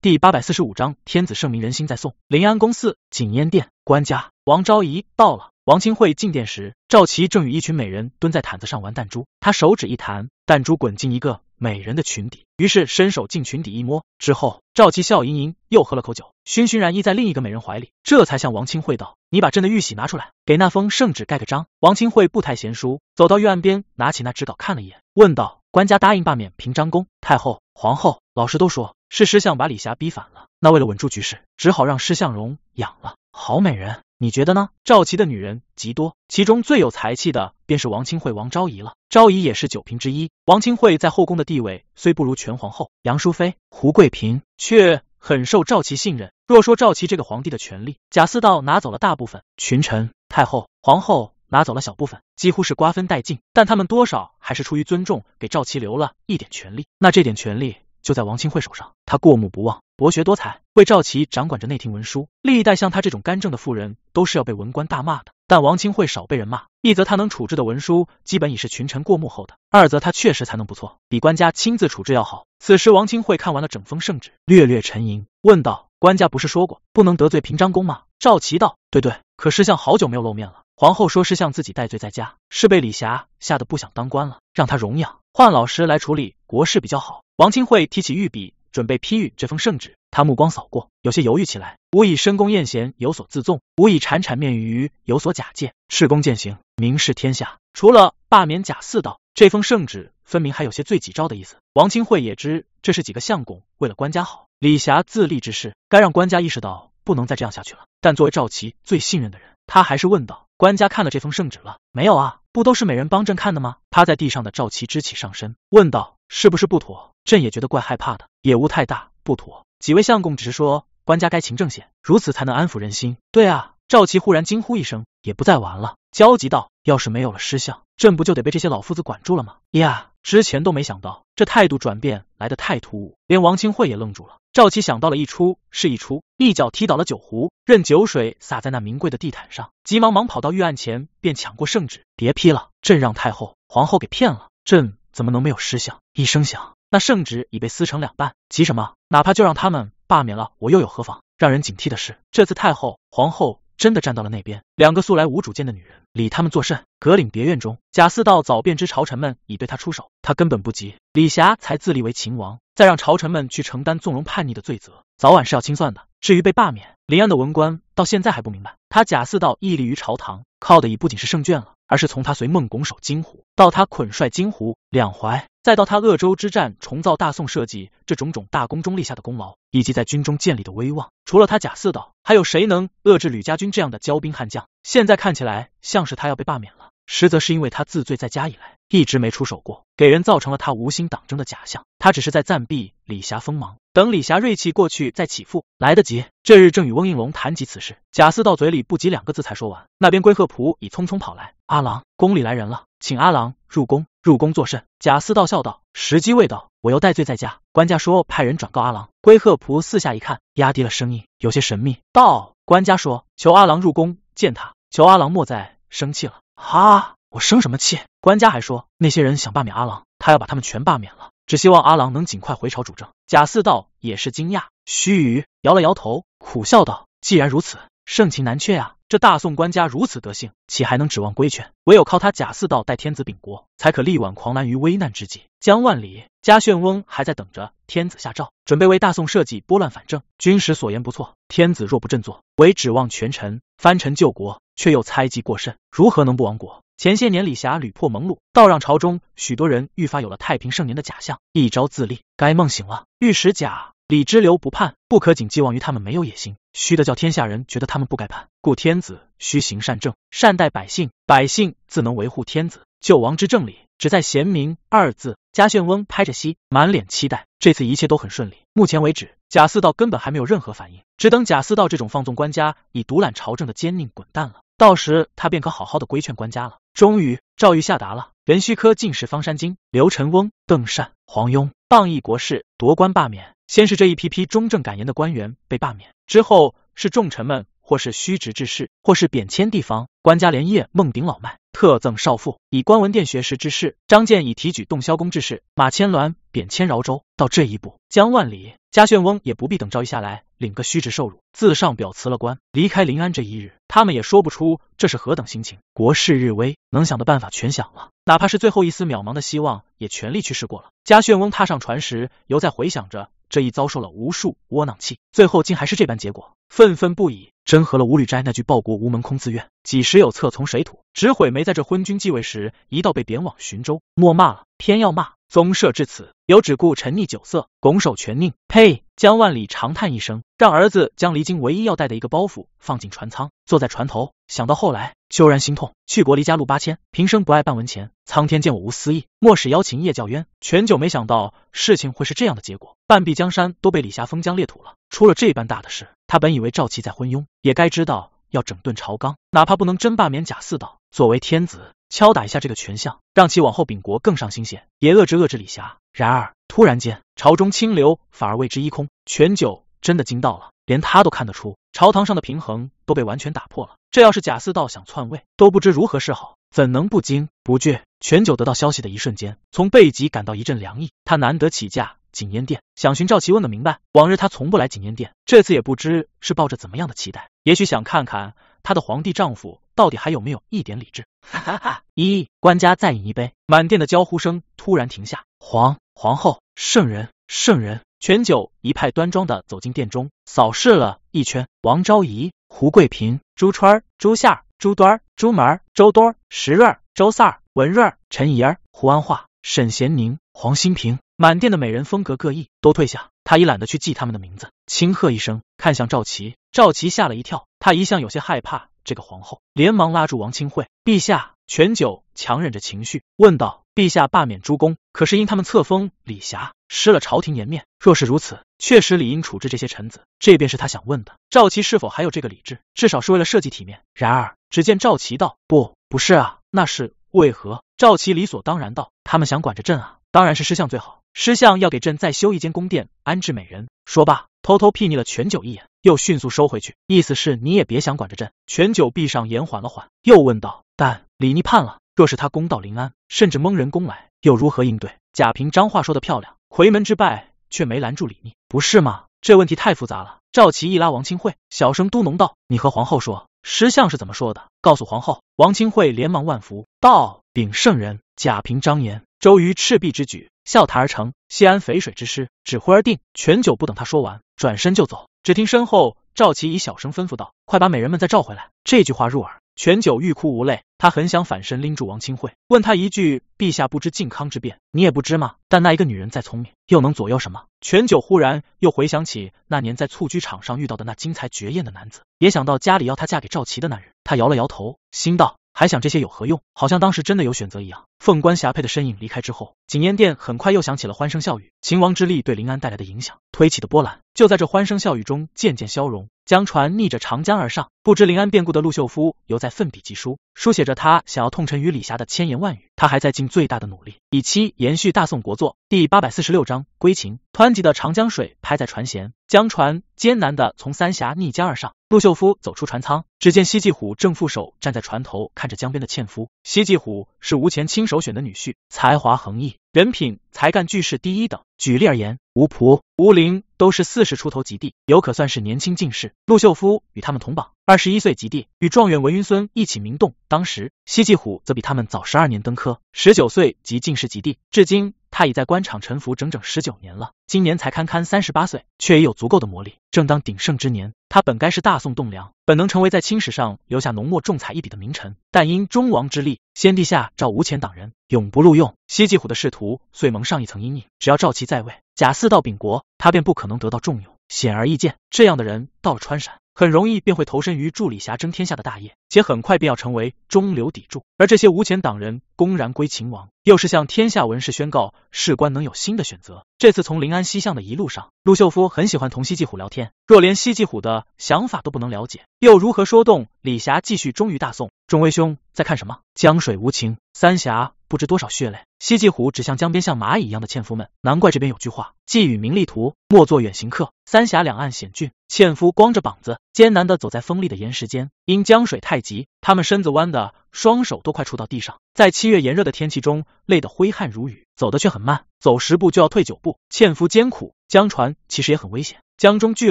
第八百四十五章天子圣明，人心在宋。临安宫寺景烟殿，官家王昭仪到了。王清惠进殿时，赵琦正与一群美人蹲在毯子上玩弹珠，他手指一弹，弹珠滚进一个美人的裙底，于是伸手进裙底一摸，之后赵琦笑盈盈，又喝了口酒，醺醺然依在另一个美人怀里，这才向王清惠道：“你把朕的玉玺拿出来，给那封圣旨盖个章。”王清惠不太贤淑，走到御案边，拿起那纸稿看了一眼，问道：“官家答应罢免平章宫，太后、皇后、老师都说。”是师相把李霞逼反了，那为了稳住局势，只好让施相荣养了好美人。你觉得呢？赵琦的女人极多，其中最有才气的便是王清惠、王昭仪了。昭仪也是九嫔之一。王清惠在后宫的地位虽不如全皇后、杨淑妃、胡贵嫔，却很受赵琦信任。若说赵琦这个皇帝的权力，贾似道拿走了大部分，群臣、太后、皇后拿走了小部分，几乎是瓜分殆尽。但他们多少还是出于尊重，给赵琦留了一点权力。那这点权力。就在王清惠手上，他过目不忘，博学多才，为赵琦掌管着内廷文书。历代像他这种干政的妇人，都是要被文官大骂的。但王清惠少被人骂，一则他能处置的文书基本已是群臣过目后的，二则他确实才能不错，比官家亲自处置要好。此时王清惠看完了整封圣旨，略略沉吟，问道：“官家不是说过不能得罪平章公吗？”赵琦道：“对对，可是相好久没有露面了。皇后说是相自己戴罪在家，是被李霞吓得不想当官了，让他容养，换老师来处理国事比较好。”王清惠提起御笔，准备批阅这封圣旨。他目光扫过，有些犹豫起来。吾以深宫宴贤，有所自纵；吾以铲铲面鱼，有所假借。赤宫践行，明示天下。除了罢免贾似道，这封圣旨分明还有些罪己诏的意思。王清惠也知这是几个相公为了官家好，李霞自立之事，该让官家意识到不能再这样下去了。但作为赵琦最信任的人，他还是问道：“官家看了这封圣旨了没有啊？不都是美人帮朕看的吗？”趴在地上的赵琦支起上身，问道：“是不是不妥？”朕也觉得怪害怕的，也无太大不妥。几位相公只是说，官家该勤政些，如此才能安抚人心。对啊，赵琦忽然惊呼一声，也不再玩了，焦急道：“要是没有了师相，朕不就得被这些老夫子管住了吗？”呀，之前都没想到，这态度转变来的太突兀，连王清惠也愣住了。赵琦想到了一出是一出，一脚踢倒了酒壶，任酒水洒在那名贵的地毯上，急忙忙跑到御案前，便抢过圣旨：“别批了，朕让太后、皇后给骗了，朕怎么能没有失相？”一声响。那圣旨已被撕成两半，急什么？哪怕就让他们罢免了，我又有何妨？让人警惕的是，这次太后、皇后真的站到了那边，两个素来无主见的女人，理他们作甚？格岭别院中，贾似道早便知朝臣们已对他出手，他根本不急。李霞才自立为秦王，再让朝臣们去承担纵容叛逆的罪责，早晚是要清算的。至于被罢免，临安的文官到现在还不明白，他贾似道屹立于朝堂，靠的已不仅是圣眷了。而是从他随孟拱手金湖，到他捆帅金湖两淮，再到他鄂州之战重造大宋社稷这种种大功中立下的功劳，以及在军中建立的威望，除了他贾似道，还有谁能遏制吕家军这样的骄兵悍将？现在看起来像是他要被罢免了，实则是因为他自罪在家以来一直没出手过，给人造成了他无心党争的假象。他只是在暂避李霞锋芒。等李霞锐气过去再起复，来得及。这日正与翁应龙谈及此事，贾似道嘴里不及两个字才说完，那边龟鹤仆已匆匆跑来。阿郎，宫里来人了，请阿郎入宫。入宫作甚？贾似道笑道：时机未到，我又戴罪在家。官家说派人转告阿郎。龟鹤仆四下一看，压低了声音，有些神秘道：官家说求阿郎入宫见他，求阿郎莫再生气了。哈，我生什么气？官家还说那些人想罢免阿郎，他要把他们全罢免了。只希望阿郎能尽快回朝主政。贾似道也是惊讶，须臾摇了摇头，苦笑道：“既然如此，盛情难却啊！这大宋官家如此德性，岂还能指望规劝？唯有靠他贾似道代天子秉国，才可力挽狂澜于危难之际。江万里、嘉旋翁还在等着天子下诏，准备为大宋社稷拨乱反正。军师所言不错，天子若不振作，唯指望权臣藩臣救国，却又猜忌过甚，如何能不亡国？”前些年李霞屡破蒙虏，倒让朝中许多人愈发有了太平盛年的假象。一朝自立，该梦醒了。御史贾李之流不叛，不可仅寄望于他们没有野心，须得叫天下人觉得他们不该叛。故天子须行善政，善待百姓，百姓自能维护天子救亡之政理。只在贤明二字。嘉旋翁拍着膝，满脸期待。这次一切都很顺利。目前为止，贾似道根本还没有任何反应，只等贾似道这种放纵官家、以独揽朝政的奸佞滚蛋了。到时他便可好好的规劝官家了。终于赵玉下达了，壬戌科进士方山金、刘辰翁、邓善、黄庸谤议国事，夺官罢免。先是这一批批忠正敢言的官员被罢免，之后是重臣们或是虚职致仕，或是贬迁地方官家连夜梦顶老迈。特赠少傅，以观文殿学识之士。张建以提举洞霄宫之事，马千鸾贬迁饶州。到这一步，江万里、嘉旋翁也不必等诏一下来，领个虚职受辱，自上表辞了官，离开临安这一日，他们也说不出这是何等心情。国势日危，能想的办法全想了，哪怕是最后一丝渺茫的希望，也全力去试过了。嘉旋翁踏上船时，犹在回想着这一遭受了无数窝囊气，最后竟还是这般结果，愤愤不已。真合了吴履斋那句报国无门空自愿，几时有策从水土，只悔没在这昏君继位时一道被贬往寻州。莫骂了，偏要骂。宗社至此，有只顾沉溺酒色，拱手全佞。呸！江万里长叹一声，让儿子将离京唯一要带的一个包袱放进船舱，坐在船头。想到后来，悄然心痛。去国离家路八千，平生不爱半文钱。苍天见我无私意，莫使邀请夜教冤。全九没想到事情会是这样的结果，半壁江山都被李霞封疆裂土了。出了这般大的事，他本以为赵齐在昏庸，也该知道要整顿朝纲，哪怕不能真罢免贾似道，作为天子。敲打一下这个权相，让其往后秉国更上心些，也遏制遏制李霞。然而突然间，朝中清流反而为之一空，全九真的惊到了，连他都看得出朝堂上的平衡都被完全打破了。这要是贾似道想篡位，都不知如何是好，怎能不惊不惧？全九得到消息的一瞬间，从背脊感到一阵凉意。他难得起驾景烟殿，想寻赵齐问个明白。往日他从不来景烟殿，这次也不知是抱着怎么样的期待，也许想看看他的皇帝丈夫到底还有没有一点理智。哈哈哈！一官家再饮一杯。满殿的娇呼声突然停下。皇皇后，圣人圣人。全九一派端庄的走进殿中，扫视了一圈。王昭仪、胡桂平、朱川、朱夏、朱端、朱门、周多、石瑞、周四、文瑞、陈怡儿、胡安化、沈贤宁、黄新平。满殿的美人风格各异，都退下。他已懒得去记他们的名字，轻喝一声，看向赵齐。赵齐吓了一跳，他一向有些害怕。这个皇后连忙拉住王清惠，陛下，全九强忍着情绪问道：“陛下罢免诸公，可是因他们册封李霞，失了朝廷颜面。若是如此，确实理应处置这些臣子。这便是他想问的。赵齐是否还有这个理智？至少是为了社稷体面。然而，只见赵齐道：不，不是啊，那是为何？赵齐理所当然道：他们想管着朕啊，当然是师相最好。师相要给朕再修一间宫殿，安置美人。说罢。偷偷睥睨了全九一眼，又迅速收回去，意思是你也别想管着朕。全九闭上眼，缓了缓，又问道：“但李逆叛了，若是他攻到临安，甚至蒙人攻来，又如何应对？”贾平章话说的漂亮，回门之败却没拦住李密，不是吗？这问题太复杂了。赵齐一拉王清惠，小声嘟哝道：“你和皇后说，石像是怎么说的？告诉皇后。”王清惠连忙万福道：“禀圣人，贾平章言，周瑜赤壁之举。”笑谈而成，西安淝水之师，指挥而定。全九不等他说完，转身就走。只听身后赵齐以小声吩咐道：“快把美人们再召回来。”这句话入耳，全九欲哭无泪。他很想反身拎住王清惠，问他一句：“陛下不知靖康之变，你也不知吗？”但那一个女人再聪明，又能左右什么？全九忽然又回想起那年在蹴鞠场上遇到的那精彩绝艳的男子，也想到家里要她嫁给赵齐的男人，他摇了摇头，心道：还想这些有何用？好像当时真的有选择一样。凤冠霞帔的身影离开之后，景烟殿很快又响起了欢声笑语。秦王之力对临安带来的影响，推起的波澜，就在这欢声笑语中渐渐消融。江船逆着长江而上，不知临安变故的陆秀夫犹在奋笔疾书，书写着他想要痛陈于李霞的千言万语。他还在尽最大的努力，以期延续大宋国作。第八百四十六章归秦。湍急的长江水拍在船舷，江船艰难的从三峡逆江而上。陆秀夫走出船舱，只见西季虎正负手站在船头，看着江边的纤夫。西季虎是吴前亲首选的女婿，才华横溢，人品才干俱是第一等。举例而言，吴仆、吴林都是四十出头及第，有可算是年轻进士。陆秀夫与他们同榜，二十一岁及第，与状元文云孙一起名动当时。西季虎则比他们早十二年登科，十九岁即进士及第，至今。他已在官场沉浮整整十九年了，今年才堪堪三十八岁，却已有足够的魔力。正当鼎盛之年，他本该是大宋栋梁，本能成为在青史上留下浓墨重彩一笔的名臣，但因忠王之力，先帝下诏无前党人永不录用。西季虎的仕途遂蒙上一层阴影。只要赵齐在位，贾似道秉国，他便不可能得到重用。显而易见，这样的人到了川陕。很容易便会投身于助李霞争天下的大业，且很快便要成为中流砥柱。而这些无钱党人公然归秦王，又是向天下文士宣告事关能有新的选择。这次从临安西向的一路上，陆秀夫很喜欢同西季虎聊天。若连西季虎的想法都不能了解，又如何说动李霞继续忠于大宋？众威兄在看什么？江水无情，三峡不知多少血泪。西季虎指向江边像蚂蚁一样的纤夫们，难怪这边有句话：既与名利图，莫做远行客。三峡两岸险峻，纤夫光着膀子，艰难的走在锋利的岩石间。因江水太急，他们身子弯的双手都快触到地上。在七月炎热的天气中，累得挥汗如雨，走得却很慢，走十步就要退九步，纤夫艰苦。江船其实也很危险，江中巨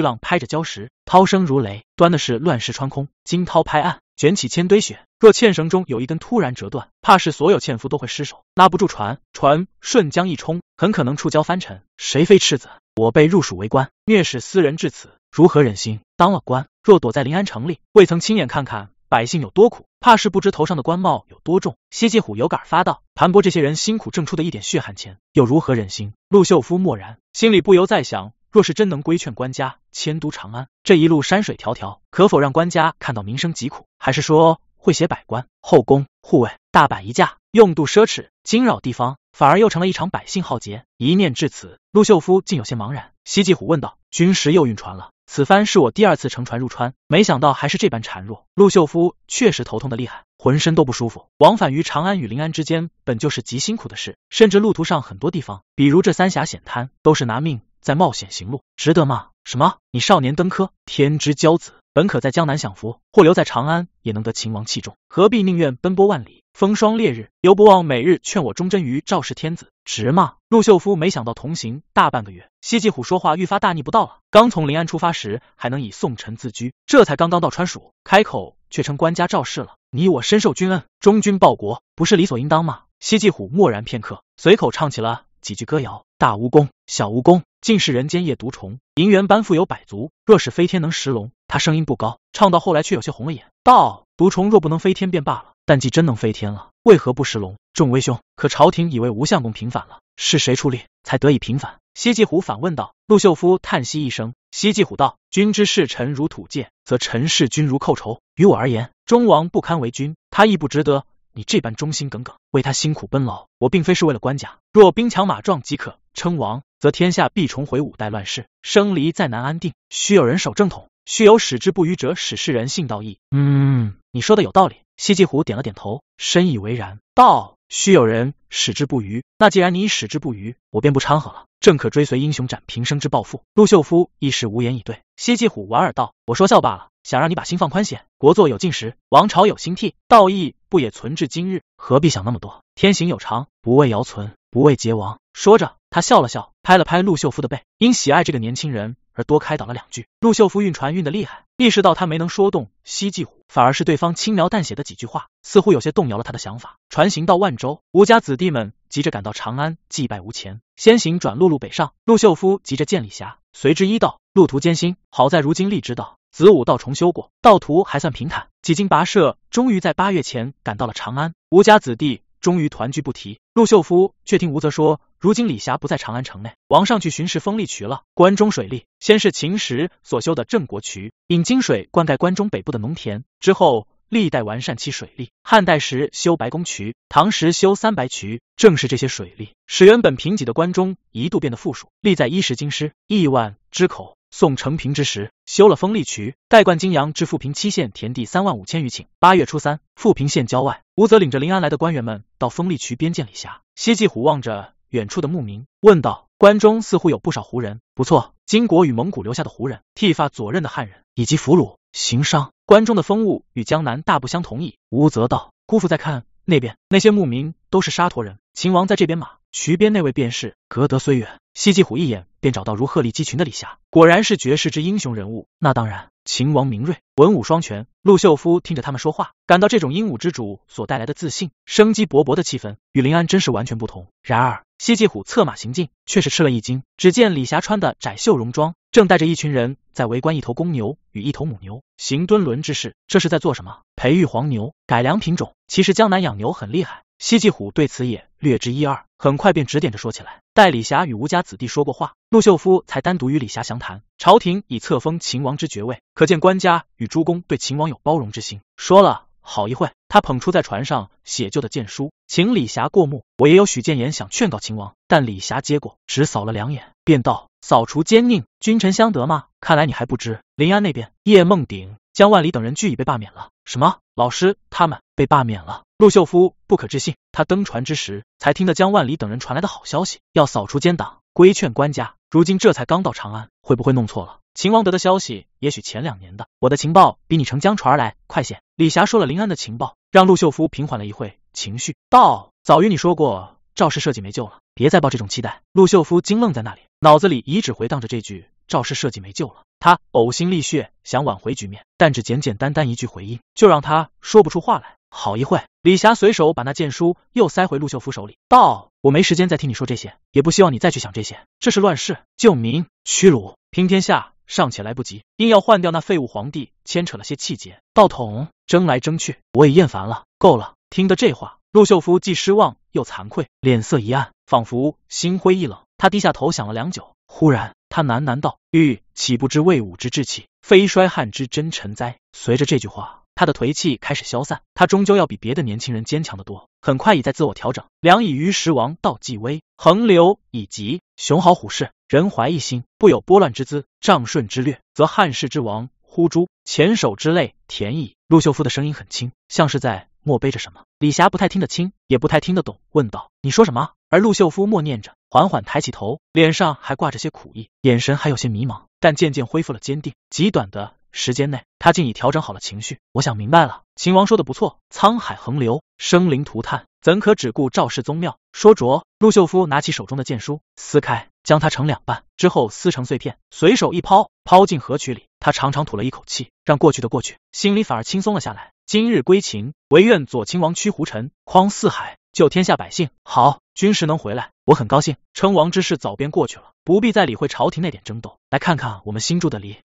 浪拍着礁石，涛声如雷，端的是乱石穿空，惊涛拍岸，卷起千堆雪。若纤绳中有一根突然折断，怕是所有纤夫都会失手，拉不住船，船顺江一冲，很可能触礁翻沉。谁非赤子？我辈入蜀为官，蔑视斯人至此，如何忍心？当了官，若躲在临安城里，未曾亲眼看看百姓有多苦，怕是不知头上的官帽有多重。西季虎有感而发道：“盘剥这些人辛苦挣出的一点血汗钱，又如何忍心？”陆秀夫默然，心里不由在想：若是真能规劝官家迁都长安，这一路山水迢迢，可否让官家看到民生疾苦？还是说？会写百官、后宫、护卫、大摆一架，用度奢侈，惊扰地方，反而又成了一场百姓浩劫。一念至此，陆秀夫竟有些茫然。西季虎问道：“军师又晕船了？此番是我第二次乘船入川，没想到还是这般孱弱。”陆秀夫确实头痛的厉害，浑身都不舒服。往返于长安与临安之间，本就是极辛苦的事，甚至路途上很多地方，比如这三峡险滩，都是拿命在冒险行路，值得吗？什么？你少年登科，天之骄子。本可在江南享福，或留在长安，也能得秦王器重，何必宁愿奔波万里，风霜烈日，犹不忘每日劝我忠贞于赵氏天子，值吗？陆秀夫没想到同行大半个月，西季虎说话愈发大逆不道了。刚从临安出发时，还能以宋臣自居，这才刚刚到川蜀，开口却称官家赵氏了。你我深受君恩，忠君报国，不是理所应当吗？西季虎默然片刻，随口唱起了几句歌谣：大蜈蚣，小蜈蚣。尽是人间夜毒虫，银元般富有百足。若是飞天能食龙，他声音不高，唱到后来却有些红了眼。道：毒虫若不能飞天便罢了，但既真能飞天了，为何不食龙？众威兄，可朝廷以为吴相公平反了，是谁出力才得以平反？西季虎反问道。陆秀夫叹息一声，西季虎道：君之视臣如土芥，则臣视君如寇仇。于我而言，忠王不堪为君，他亦不值得你这般忠心耿耿，为他辛苦奔劳。我并非是为了官家，若兵强马壮即可称王。则天下必重回五代乱世，生离再难安定。须有人守正统，须有矢志不渝者使世人信道义。嗯，你说的有道理。西季虎点了点头，深以为然。道：须有人矢志不渝，那既然你已矢志不渝，我便不掺和了，正可追随英雄斩平生之抱负。陆秀夫一时无言以对。西季虎莞尔道：我说笑罢了，想让你把心放宽些。国祚有尽时，王朝有兴替，道义不也存至今日？何必想那么多？天行有常，不为尧存，不为桀亡。说着。他笑了笑，拍了拍陆秀夫的背，因喜爱这个年轻人而多开导了两句。陆秀夫晕船晕的厉害，意识到他没能说动西季虎，反而是对方轻描淡写的几句话，似乎有些动摇了他的想法。船行到万州，吴家子弟们急着赶到长安祭拜吴前，先行转陆路北上。陆秀夫急着见李霞，随之一道路途艰辛，好在如今荔枝道、子午道重修过，道途还算平坦。几经跋涉，终于在八月前赶到了长安。吴家子弟。终于团聚不提。陆秀夫却听吴泽说，如今李霞不在长安城内，王上去巡视丰利渠了。关中水利先是秦时所修的郑国渠，引金水灌溉关中北部的农田，之后历代完善其水利。汉代时修白宫渠，唐时修三白渠，正是这些水利，使原本贫瘠的关中一度变得富庶，历在衣食京师、亿万之口。宋成平之时，修了丰利渠，代灌金阳至富平七县田地三万五千余顷。八月初三，富平县郊外，吴泽领着临安来的官员们到丰利渠边见李霞。西季虎望着远处的牧民，问道：“关中似乎有不少胡人？不错，金国与蒙古留下的胡人，剃发左任的汉人，以及俘虏、行商。关中的风物与江南大不相同矣。”吴泽道：“姑父再看那边，那些牧民都是沙陀人。秦王在这边马。”渠边那位便是，隔得虽远，西季虎一眼便找到如鹤立鸡群的李霞，果然是绝世之英雄人物。那当然，秦王明锐，文武双全。陆秀夫听着他们说话，感到这种英武之主所带来的自信、生机勃勃的气氛，与临安真是完全不同。然而，西季虎策马行进，却是吃了一惊。只见李霞穿的窄袖戎装，正带着一群人在围观一头公牛与一头母牛行蹲轮之事。这是在做什么？培育黄牛，改良品种。其实江南养牛很厉害。西季虎对此也略知一二，很快便指点着说起来。待李霞与吴家子弟说过话，陆秀夫才单独与李霞详谈。朝廷已册封秦王之爵位，可见官家与诸公对秦王有包容之心。说了好一会，他捧出在船上写就的荐书，请李霞过目。我也有许谏言想劝告秦王，但李霞接过，只扫了两眼，便道：“扫除奸佞，君臣相得吗？看来你还不知，临安那边叶梦鼎、江万里等人俱已被罢免了。什么？老师他们被罢免了？”陆秀夫不可置信，他登船之时才听得江万里等人传来的好消息，要扫除奸党，规劝官家。如今这才刚到长安，会不会弄错了？秦王得的消息，也许前两年的。我的情报比你乘江船而来快些。李霞说了临安的情报，让陆秀夫平缓了一会情绪，道：“早与你说过，赵氏设计没救了，别再抱这种期待。”陆秀夫惊愣在那里，脑子里一直回荡着这句“赵氏设计没救了”。他呕心沥血想挽回局面，但只简简单单一句回应，就让他说不出话来。好一会，李霞随手把那件书又塞回陆秀夫手里，道：“我没时间再听你说这些，也不希望你再去想这些。这是乱世，救民、屈辱、平天下尚且来不及，硬要换掉那废物皇帝，牵扯了些气节，道统争来争去，我也厌烦了，够了。”听得这话，陆秀夫既失望又惭愧，脸色一暗，仿佛心灰意冷。他低下头想了良久，忽然他喃喃道：“欲岂不知魏武之志气，非衰汉之真臣哉？”随着这句话。他的颓气开始消散，他终究要比别的年轻人坚强得多，很快已在自我调整。良以于时王道继威，横流以急，雄豪虎视，人怀一心，不有拨乱之姿，仗顺之略，则汉室之王呼诸前手之类田矣。陆秀夫的声音很轻，像是在默背着什么。李霞不太听得清，也不太听得懂，问道：“你说什么？”而陆秀夫默念着，缓缓抬起头，脸上还挂着些苦意，眼神还有些迷茫，但渐渐恢复了坚定。极短的。时间内，他竟已调整好了情绪。我想明白了，秦王说的不错，沧海横流，生灵涂炭，怎可只顾赵氏宗庙？说着，陆秀夫拿起手中的剑书，撕开，将它成两半，之后撕成碎片，随手一抛，抛进河渠里。他长长吐了一口气，让过去的过去，心里反而轻松了下来。今日归秦，唯愿左亲王驱胡尘，匡四海，救天下百姓。好，军师能回来，我很高兴。称王之事早便过去了，不必再理会朝廷那点争斗。来看看我们新筑的礼。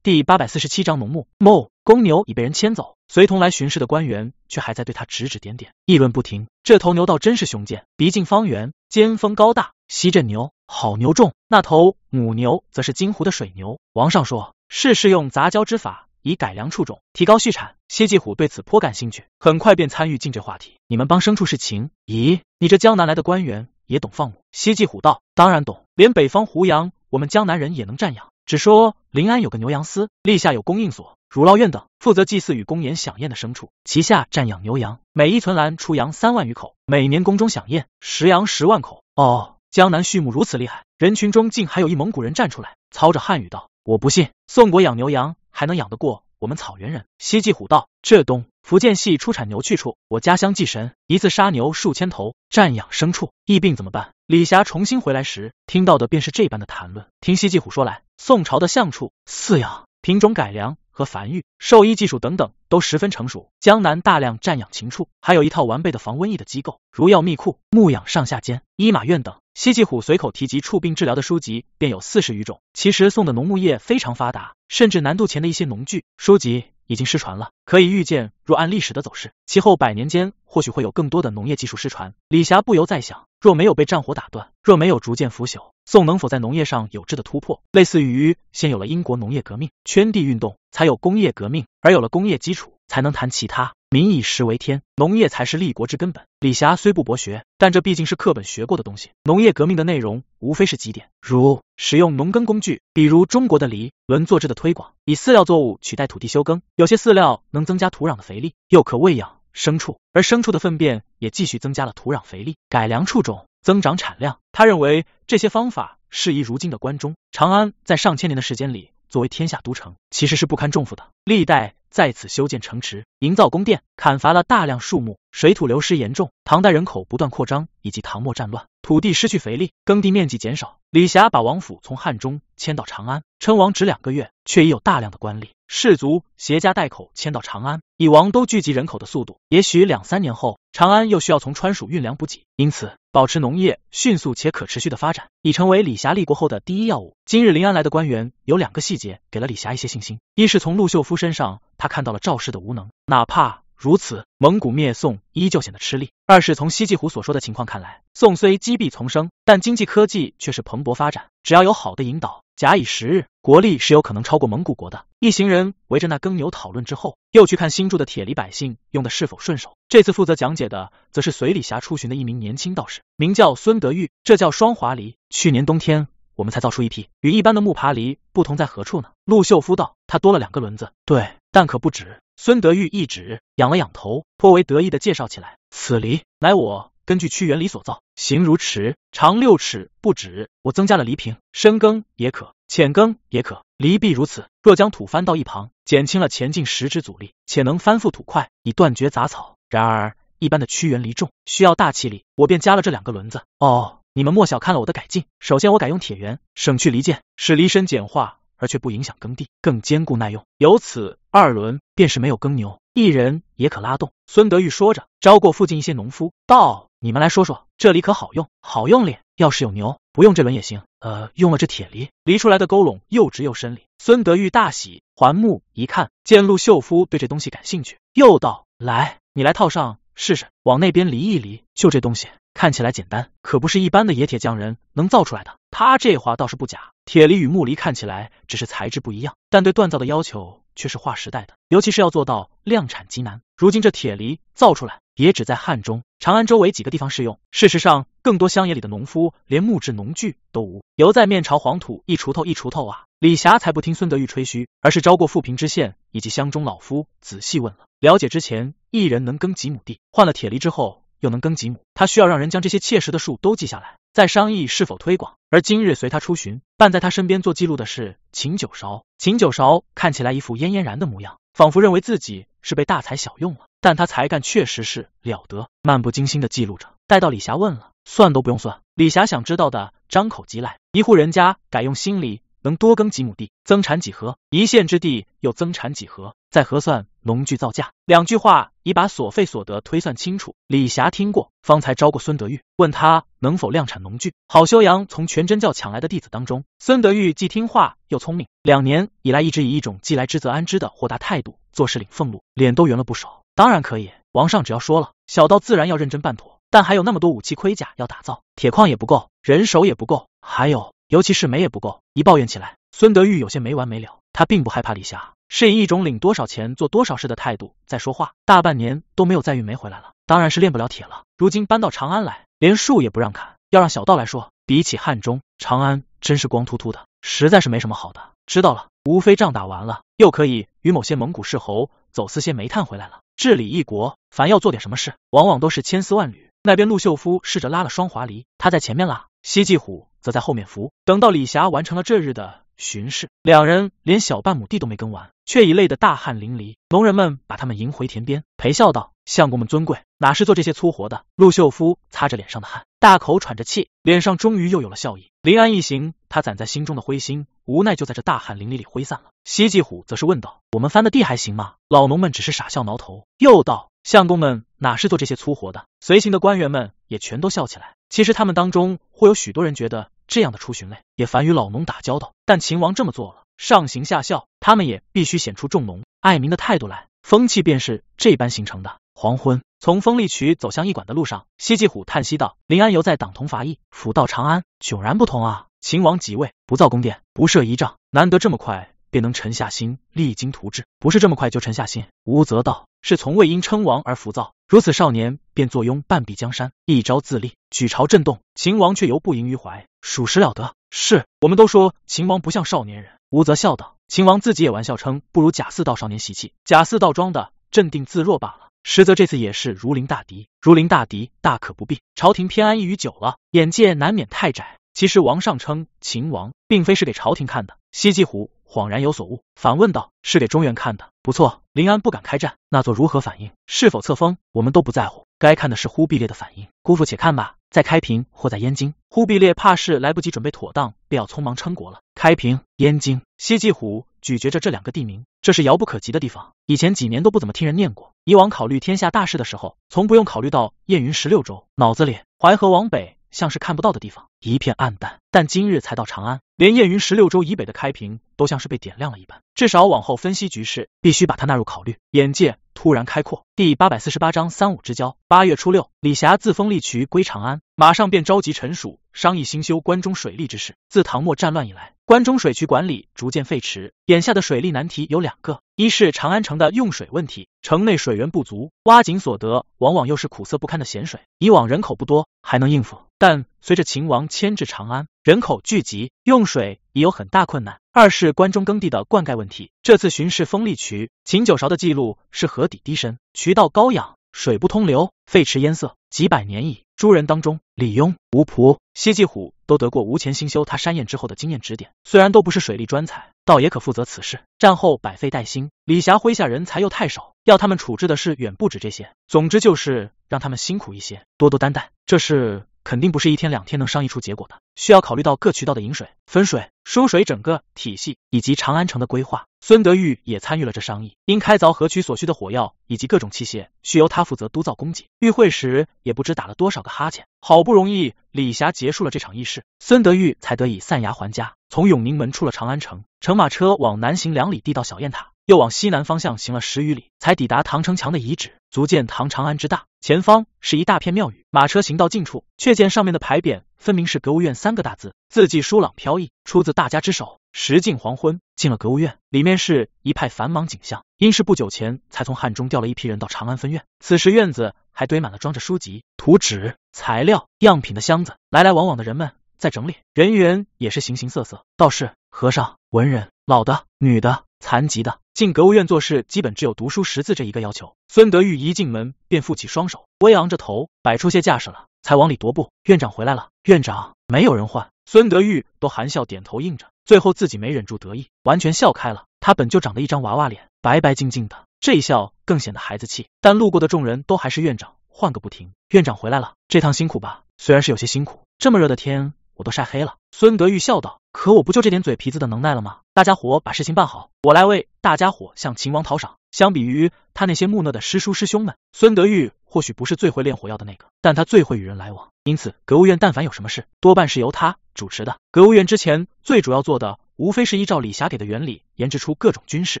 第八百四十七章农牧。某公牛已被人牵走，随同来巡视的官员却还在对他指指点点，议论不停。这头牛倒真是雄健，鼻径方圆，肩峰高大，西镇牛，好牛重。那头母牛则是金湖的水牛。王上说，是试用杂交之法，以改良畜种，提高畜产。谢继虎对此颇感兴趣，很快便参与进这话题。你们帮牲畜是情？咦，你这江南来的官员也懂放牧？谢继虎道：当然懂，连北方胡杨，我们江南人也能占养。只说临安有个牛羊司，立下有供应所、乳酪院等，负责祭祀与公演享宴的牲畜，旗下占养牛羊，每一存栏出羊三万余口，每年宫中享宴，食羊十万口。哦，江南畜牧如此厉害，人群中竟还有一蒙古人站出来，操着汉语道：“我不信，宋国养牛羊还能养得过我们草原人。”西季虎道：“浙东。”福建系出产牛去处，我家乡祭神，一次杀牛数千头，占养牲畜，疫病怎么办？李霞重新回来时，听到的便是这般的谈论。听西季虎说来，宋朝的象畜饲养、品种改良和繁育、兽医技术等等都十分成熟。江南大量占养禽畜，还有一套完备的防瘟疫的机构，如药密库、牧养上下监、医马院等。西季虎随口提及畜病治疗的书籍便有四十余种。其实宋的农牧业非常发达，甚至南渡前的一些农具书籍。已经失传了，可以预见，若按历史的走势，其后百年间或许会有更多的农业技术失传。李霞不由在想，若没有被战火打断，若没有逐渐腐朽，宋能否在农业上有质的突破？类似于先有了英国农业革命、圈地运动，才有工业革命，而有了工业基础，才能谈其他。民以食为天，农业才是立国之根本。李霞虽不博学，但这毕竟是课本学过的东西。农业革命的内容无非是几点，如使用农耕工具，比如中国的犁轮作制的推广，以饲料作物取代土地休耕。有些饲料能增加土壤的肥力，又可喂养牲畜，而牲畜的粪便也继续增加了土壤肥力。改良畜种，增长产量。他认为这些方法适宜如今的关中、长安。在上千年的时间里，作为天下都城，其实是不堪重负的。历代。在此修建城池，营造宫殿，砍伐了大量树木，水土流失严重。唐代人口不断扩张，以及唐末战乱，土地失去肥力，耕地面积减少。李霞把王府从汉中迁到长安，称王只两个月，却已有大量的官吏、士族携家带口迁到长安。以王都聚集人口的速度，也许两三年后，长安又需要从川蜀运粮补给，因此。保持农业迅速且可持续的发展，已成为李霞立国后的第一要务。今日临安来的官员有两个细节给了李霞一些信心：一是从陆秀夫身上，他看到了赵氏的无能，哪怕如此，蒙古灭宋依旧显得吃力；二是从西季虎所说的情况看来，宋虽积弊丛生，但经济科技却是蓬勃发展，只要有好的引导。假以时日，国力是有可能超过蒙古国的。一行人围着那耕牛讨论之后，又去看新筑的铁犁，百姓用的是否顺手。这次负责讲解的，则是随李霞出巡的一名年轻道士，名叫孙德玉。这叫双华犁。去年冬天，我们才造出一批，与一般的木耙犁不同在何处呢？陆秀夫道，他多了两个轮子。对，但可不止。孙德玉一指，仰了仰头，颇为得意的介绍起来：此犁乃我根据屈原理所造，形如池，长六尺不止。我增加了犁平，深耕也可，浅耕也可，犁必如此。若将土翻到一旁，减轻了前进十之阻力，且能翻覆土块，以断绝杂草。然而一般的屈原犁重，需要大气力，我便加了这两个轮子。哦，你们莫小看了我的改进。首先，我改用铁圆，省去犁剑，使犁身简化，而却不影响耕地，更坚固耐用。由此二轮便是没有耕牛。一人也可拉动。孙德玉说着，招过附近一些农夫，道：“你们来说说，这里可好用？好用哩。要是有牛，不用这轮也行。呃，用了这铁犁，犁出来的沟垄又直又深哩。”孙德玉大喜，环目一看，见陆秀夫对这东西感兴趣，又道：“来，你来套上试试，往那边犁一犁。就这东西，看起来简单，可不是一般的冶铁匠人能造出来的。他这话倒是不假，铁犁与木犁看起来只是材质不一样，但对锻造的要求。”却是划时代的，尤其是要做到量产极难。如今这铁犁造出来，也只在汉中、长安周围几个地方适用。事实上，更多乡野里的农夫连木质农具都无，犹在面朝黄土一锄头一锄头啊。李霞才不听孙德玉吹嘘，而是招过富平知县以及乡中老夫仔细问了了解。之前一人能耕几亩地，换了铁犁之后又能耕几亩，他需要让人将这些切实的数都记下来。在商议是否推广，而今日随他出巡，伴在他身边做记录的是秦九韶。秦九韶看起来一副嫣嫣然的模样，仿佛认为自己是被大材小用了，但他才干确实是了得，漫不经心的记录着。待到李霞问了，算都不用算。李霞想知道的，张口即来。一户人家改用新犁。能多耕几亩地，增产几何？一县之地又增产几何？再核算农具造价。两句话已把所费所得推算清楚。李霞听过，方才招过孙德玉，问他能否量产农具，好修养从全真教抢来的弟子当中。孙德玉既听话又聪明，两年以来一直以一种既来之则安之的豁达态度做事领俸禄，脸都圆了不少。当然可以，王上只要说了，小道自然要认真办妥。但还有那么多武器盔甲要打造，铁矿也不够，人手也不够，还有。尤其是煤也不够，一抱怨起来，孙德玉有些没完没了。他并不害怕李霞，是以一种领多少钱做多少事的态度在说话。大半年都没有再运煤回来了，当然是炼不了铁了。如今搬到长安来，连树也不让砍。要让小道来说，比起汉中、长安，真是光秃秃的，实在是没什么好的。知道了，无非仗打完了，又可以与某些蒙古世侯走私些煤炭回来了。治理一国，凡要做点什么事，往往都是千丝万缕。那边陆秀夫试着拉了双华犁，他在前面拉，西季虎。则在后面扶。等到李霞完成了这日的巡视，两人连小半亩地都没耕完，却已累得大汗淋漓。农人们把他们迎回田边，陪笑道：“相公们尊贵，哪是做这些粗活的？”陆秀夫擦着脸上的汗，大口喘着气，脸上终于又有了笑意。临安一行，他攒在心中的灰心，无奈就在这大汗淋漓里挥散了。西季虎则是问道：“我们翻的地还行吗？”老农们只是傻笑挠头，又道：“相公们哪是做这些粗活的？”随行的官员们也全都笑起来。其实他们当中会有许多人觉得。这样的出巡类，也烦与老农打交道。但秦王这么做了，上行下效，他们也必须显出重农爱民的态度来。风气便是这般形成的。黄昏，从风力渠走向驿馆的路上，西继虎叹息道：“临安犹在党同伐异，辅到长安迥然不同啊！秦王即位，不造宫殿，不设仪仗，难得这么快便能沉下心，励精图治。不是这么快就沉下心。吴则道是从未因称王而浮躁。”如此少年便坐拥半壁江山，一朝自立，举朝震动。秦王却犹不盈于怀，属实了得。是我们都说秦王不像少年人。吴则笑道：“秦王自己也玩笑称，不如贾似道少年习气。贾似道装的镇定自若罢了，实则这次也是如临大敌。如临大敌，大可不必。朝廷偏安一隅久了，眼界难免太窄。其实王上称秦王，并非是给朝廷看的。”西继虎恍然有所悟，反问道：“是给中原看的？不错。”临安不敢开战，那做如何反应？是否册封？我们都不在乎，该看的是忽必烈的反应。姑父且看吧，在开平或在燕京，忽必烈怕是来不及准备妥当，便要匆忙称国了。开平、燕京，西继虎咀嚼着这两个地名，这是遥不可及的地方，以前几年都不怎么听人念过。以往考虑天下大事的时候，从不用考虑到燕云十六州，脑子里淮河往北。像是看不到的地方，一片暗淡。但今日才到长安，连燕云十六州以北的开平都像是被点亮了一般。至少往后分析局势，必须把它纳入考虑。眼界突然开阔。第八百四十八章三五之交。八月初六，李霞自封立渠归长安，马上便召集臣属商议兴修关中水利之事。自唐末战乱以来，关中水渠管理逐渐废弛，眼下的水利难题有两个：一是长安城的用水问题，城内水源不足，挖井所得往往又是苦涩不堪的咸水。以往人口不多，还能应付。但随着秦王迁至长安，人口聚集，用水已有很大困难。二是关中耕地的灌溉问题。这次巡视丰利渠，秦九韶的记录是河底低深，渠道高仰，水不通流，废池淹塞，几百年矣。诸人当中，李庸、吴仆、西季虎都得过吴前兴修他山堰之后的经验指点，虽然都不是水利专才，倒也可负责此事。战后百废待兴，李霞麾下人才又太少，要他们处置的事远不止这些。总之就是让他们辛苦一些，多多担待。这是。肯定不是一天两天能商议出结果的，需要考虑到各渠道的引水、分水、输水整个体系以及长安城的规划。孙德玉也参与了这商议，因开凿河渠所需的火药以及各种器械，需由他负责督造供给。与会时也不知打了多少个哈欠，好不容易李霞结束了这场议事，孙德玉才得以散牙还家，从永宁门出了长安城，乘马车往南行两里地到小雁塔。又往西南方向行了十余里，才抵达唐城墙的遗址，足见唐长安之大。前方是一大片庙宇，马车行到近处，却见上面的牌匾分明是“格物院”三个大字，字迹疏朗飘逸，出自大家之手。时近黄昏，进了格物院，里面是一派繁忙景象，因是不久前才从汉中调了一批人到长安分院，此时院子还堆满了装着书籍、图纸、材料、样品的箱子，来来往往的人们在整理，人员也是形形色色，道士、和尚、文人，老的、女的。残疾的进格物院做事，基本只有读书识字这一个要求。孙德玉一进门便负起双手，微昂着头，摆出些架势了，才往里踱步。院长回来了，院长没有人换，孙德玉都含笑点头应着，最后自己没忍住得意，完全笑开了。他本就长得一张娃娃脸，白白净净的，这一笑更显得孩子气。但路过的众人都还是院长换个不停。院长回来了，这趟辛苦吧？虽然是有些辛苦，这么热的天。我都晒黑了，孙德玉笑道：“可我不就这点嘴皮子的能耐了吗？大家伙把事情办好，我来为大家伙向秦王讨赏。相比于他那些木讷的师叔师兄们，孙德玉或许不是最会炼火药的那个，但他最会与人来往。因此，格物院但凡有什么事，多半是由他主持的。格物院之前最主要做的。”无非是依照李霞给的原理研制出各种军事、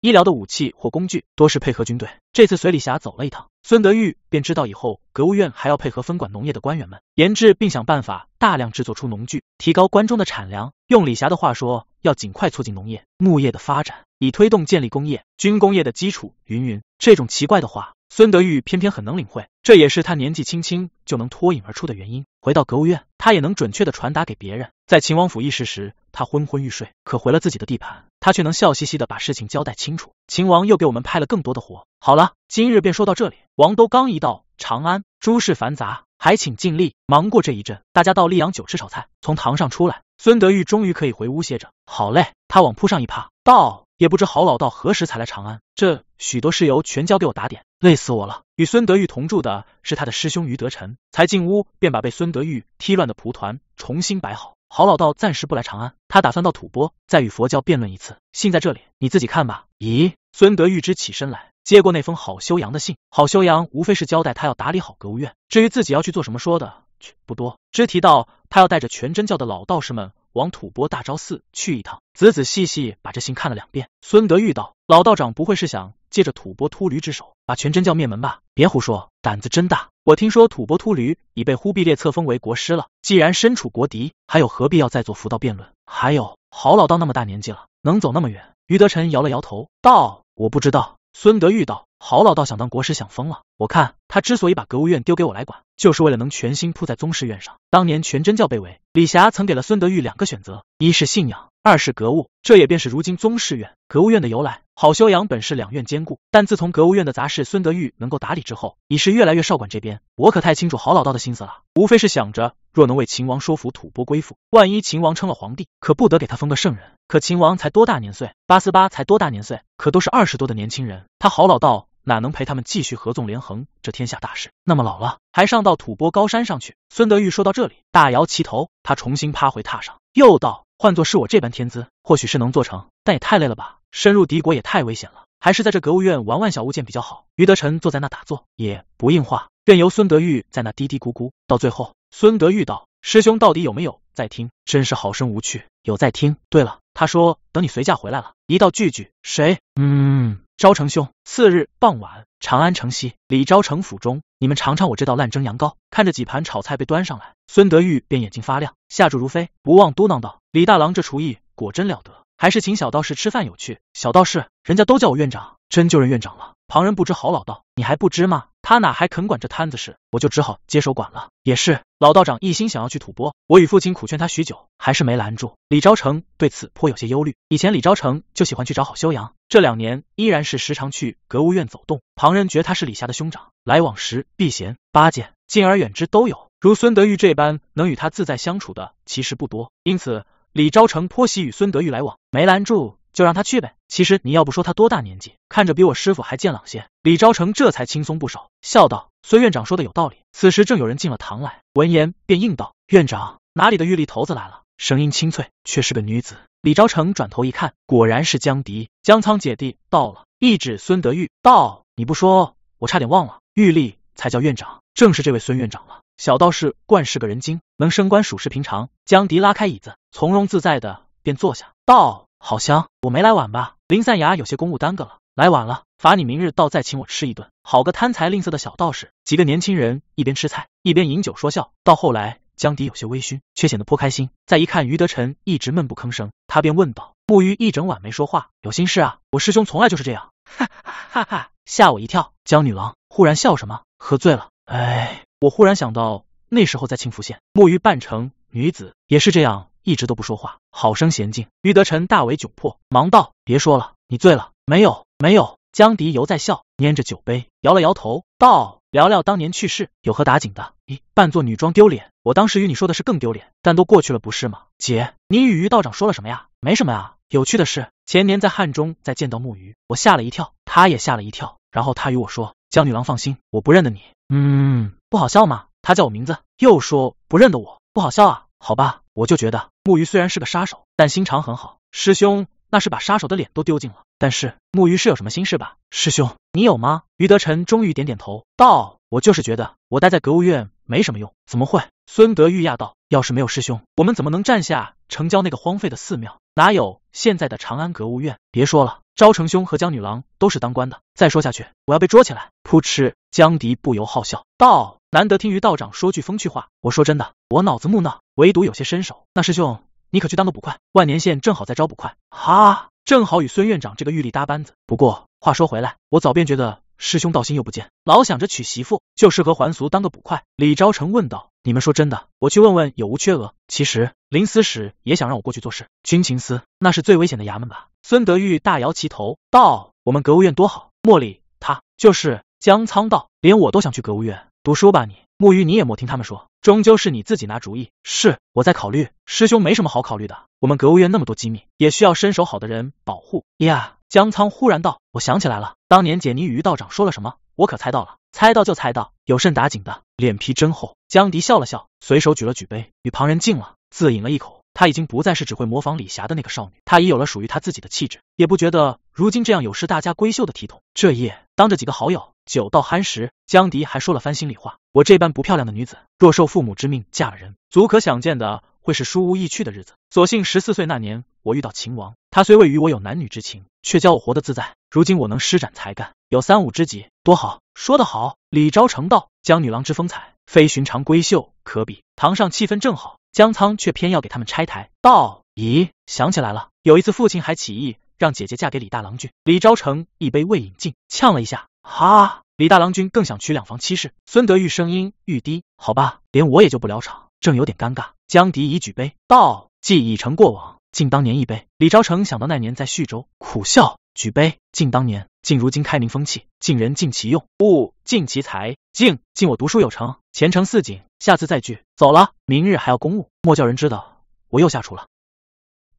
医疗的武器或工具，多是配合军队。这次随李霞走了一趟，孙德玉便知道以后格物院还要配合分管农业的官员们研制并想办法大量制作出农具，提高关中的产粮。用李霞的话说，要尽快促进农业、牧业的发展，以推动建立工业、军工业的基础。云云，这种奇怪的话。孙德玉偏偏很能领会，这也是他年纪轻轻就能脱颖而出的原因。回到格物院，他也能准确的传达给别人。在秦王府议事时，他昏昏欲睡，可回了自己的地盘，他却能笑嘻嘻的把事情交代清楚。秦王又给我们派了更多的活。好了，今日便说到这里。王都刚一到长安，诸事繁杂，还请尽力忙过这一阵。大家到溧阳酒吃炒菜，从堂上出来，孙德玉终于可以回屋歇着。好嘞，他往铺上一趴，道。也不知郝老道何时才来长安，这许多事由全交给我打点，累死我了。与孙德玉同住的是他的师兄于德臣，才进屋便把被孙德玉踢乱的蒲团重新摆好。郝老道暂时不来长安，他打算到吐蕃再与佛教辩论一次。信在这里，你自己看吧。咦，孙德玉之起身来，接过那封郝修阳的信。郝修阳无非是交代他要打理好格物院，至于自己要去做什么，说的却不多，只提到他要带着全真教的老道士们。往吐蕃大昭寺去一趟，仔仔细细把这信看了两遍。孙德玉道：“老道长不会是想借着吐蕃秃驴之手把全真教灭门吧？别胡说，胆子真大！我听说吐蕃秃驴已被忽必烈册封为国师了，既然身处国敌，还有何必要再做佛道辩论？还有，郝老道那么大年纪了，能走那么远？”于德臣摇了摇头道：“我不知道。”孙德玉道。郝老道想当国师想疯了，我看他之所以把格物院丢给我来管，就是为了能全心扑在宗室院上。当年全真教被围，李霞曾给了孙德玉两个选择，一是信仰，二是格物，这也便是如今宗室院、格物院的由来。郝修阳本是两院兼顾，但自从格物院的杂事孙德玉能够打理之后，已是越来越少管这边。我可太清楚郝老道的心思了，无非是想着若能为秦王说服吐蕃归附，万一秦王称了皇帝，可不得给他封个圣人。可秦王才多大年岁？八思巴才多大年岁？可都是二十多的年轻人，他郝老道。哪能陪他们继续合纵连横这天下大事？那么老了还上到吐蕃高山上去？孙德玉说到这里，大摇其头，他重新趴回榻上，又道：换作是我这般天资，或许是能做成，但也太累了吧？深入敌国也太危险了，还是在这格物院玩玩小物件比较好。于德臣坐在那打坐，也不应话，任由孙德玉在那嘀嘀咕咕。到最后，孙德玉道：师兄到底有没有在听？真是好生无趣。有在听。对了，他说等你随驾回来了，一道句句。谁？嗯。昭成兄，次日傍晚，长安城西李昭成府中，你们尝尝我这道烂蒸羊羔。看着几盘炒菜被端上来，孙德玉便眼睛发亮，下注如飞，不忘嘟囔道：“李大郎这厨艺果真了得，还是请小道士吃饭有趣。”小道士，人家都叫我院长，真就任院长了。旁人不知好老道，你还不知吗？他哪还肯管这摊子事，我就只好接手管了。也是，老道长一心想要去吐蕃，我与父亲苦劝他许久，还是没拦住。李昭成对此颇有些忧虑。以前李昭成就喜欢去找好修养，这两年依然是时常去格物院走动。旁人觉他是李霞的兄长，来往时避嫌巴结，敬而远之都有。如孙德玉这般能与他自在相处的，其实不多。因此，李昭成颇喜与孙德玉来往，没拦住。就让他去呗。其实你要不说他多大年纪，看着比我师傅还健朗些。李昭成这才轻松不少，笑道：“孙院长说的有道理。”此时正有人进了堂来，闻言便应道：“院长，哪里的玉立头子来了？”声音清脆，却是个女子。李昭成转头一看，果然是江迪。江仓姐弟到了，一指孙德玉道：“你不说，我差点忘了，玉立才叫院长，正是这位孙院长了。小道士惯是个人精，能升官属实平常。”江迪拉开椅子，从容自在的便坐下，道。好香，我没来晚吧？林三牙有些公务耽搁了，来晚了，罚你明日倒再请我吃一顿。好个贪财吝啬的小道士！几个年轻人一边吃菜一边饮酒说笑，到后来江迪有些微醺，却显得颇开心。再一看于德臣一直闷不吭声，他便问道：木鱼一整晚没说话，有心事啊？我师兄从来就是这样，哈哈哈，吓我一跳。江女郎忽然笑什么？喝醉了？哎，我忽然想到那时候在庆福县，木鱼扮成女子也是这样。一直都不说话，好生娴静。于德臣大为窘迫，忙道：“别说了，你醉了没有？没有。”江迪犹在笑，拈着酒杯，摇了摇头，道：“聊聊当年趣事，有何打紧的？咦，扮作女装丢脸，我当时与你说的是更丢脸，但都过去了，不是吗？姐，你与于道长说了什么呀？没什么呀。有趣的是，前年在汉中再见到木鱼，我吓了一跳，他也吓了一跳。然后他与我说：江女郎放心，我不认得你。嗯，不好笑吗？他叫我名字，又说不认得我，不好笑啊？好吧。”我就觉得木鱼虽然是个杀手，但心肠很好。师兄那是把杀手的脸都丢尽了。但是木鱼是有什么心事吧？师兄，你有吗？于德臣终于点点头，道：“我就是觉得我待在格物院没什么用。”怎么会？孙德玉讶道：“要是没有师兄，我们怎么能占下城郊那个荒废的寺庙？哪有现在的长安格物院？别说了，昭成兄和江女郎都是当官的。再说下去，我要被捉起来。”噗嗤，江迪不由好笑道。难得听于道长说句风趣话，我说真的，我脑子木讷，唯独有些身手。那师兄，你可去当个捕快，万年县正好在招捕快，哈，正好与孙院长这个玉立搭班子。不过话说回来，我早便觉得师兄道心又不见，老想着娶媳妇，就适合还俗当个捕快。李昭成问道：“你们说真的？我去问问有无缺额。”其实林司使也想让我过去做事，军情司那是最危险的衙门吧？孙德玉大摇其头道：“我们格物院多好。”莫莉他就是江仓道，连我都想去格物院。读书吧，你木鱼，你也莫听他们说，终究是你自己拿主意。是，我在考虑。师兄没什么好考虑的，我们格物院那么多机密，也需要身手好的人保护呀。江仓忽然道：“我想起来了，当年姐你与于道长说了什么？我可猜到了，猜到就猜到，有甚打紧的？脸皮真厚。”江迪笑了笑，随手举了举杯，与旁人敬了，自饮了一口。她已经不再是只会模仿李霞的那个少女，她已有了属于她自己的气质，也不觉得如今这样有失大家闺秀的体统。这夜，当着几个好友。酒到酣时，江迪还说了番心里话。我这般不漂亮的女子，若受父母之命嫁了人，足可想见的会是书无意趣的日子。所幸十四岁那年，我遇到秦王，他虽未与我有男女之情，却教我活得自在。如今我能施展才干，有三五知己，多好！说得好。李昭成道，江女郎之风采，非寻常闺秀可比。堂上气氛正好，江仓却偏要给他们拆台。道，咦，想起来了，有一次父亲还起义，让姐姐嫁给李大郎君。李昭成一杯未饮尽，呛了一下。哈，李大郎君更想娶两房妻室。孙德玉声音愈低，好吧，连我也就不了场，正有点尴尬。江迪已举杯道：“既已成过往，敬当年一杯。”李昭成想到那年在叙州，苦笑，举杯敬当年，敬如今开明风气，敬人敬其用，勿敬其才，敬敬我读书有成，前程似锦。下次再聚，走了，明日还要公务，莫叫人知道我又下厨了。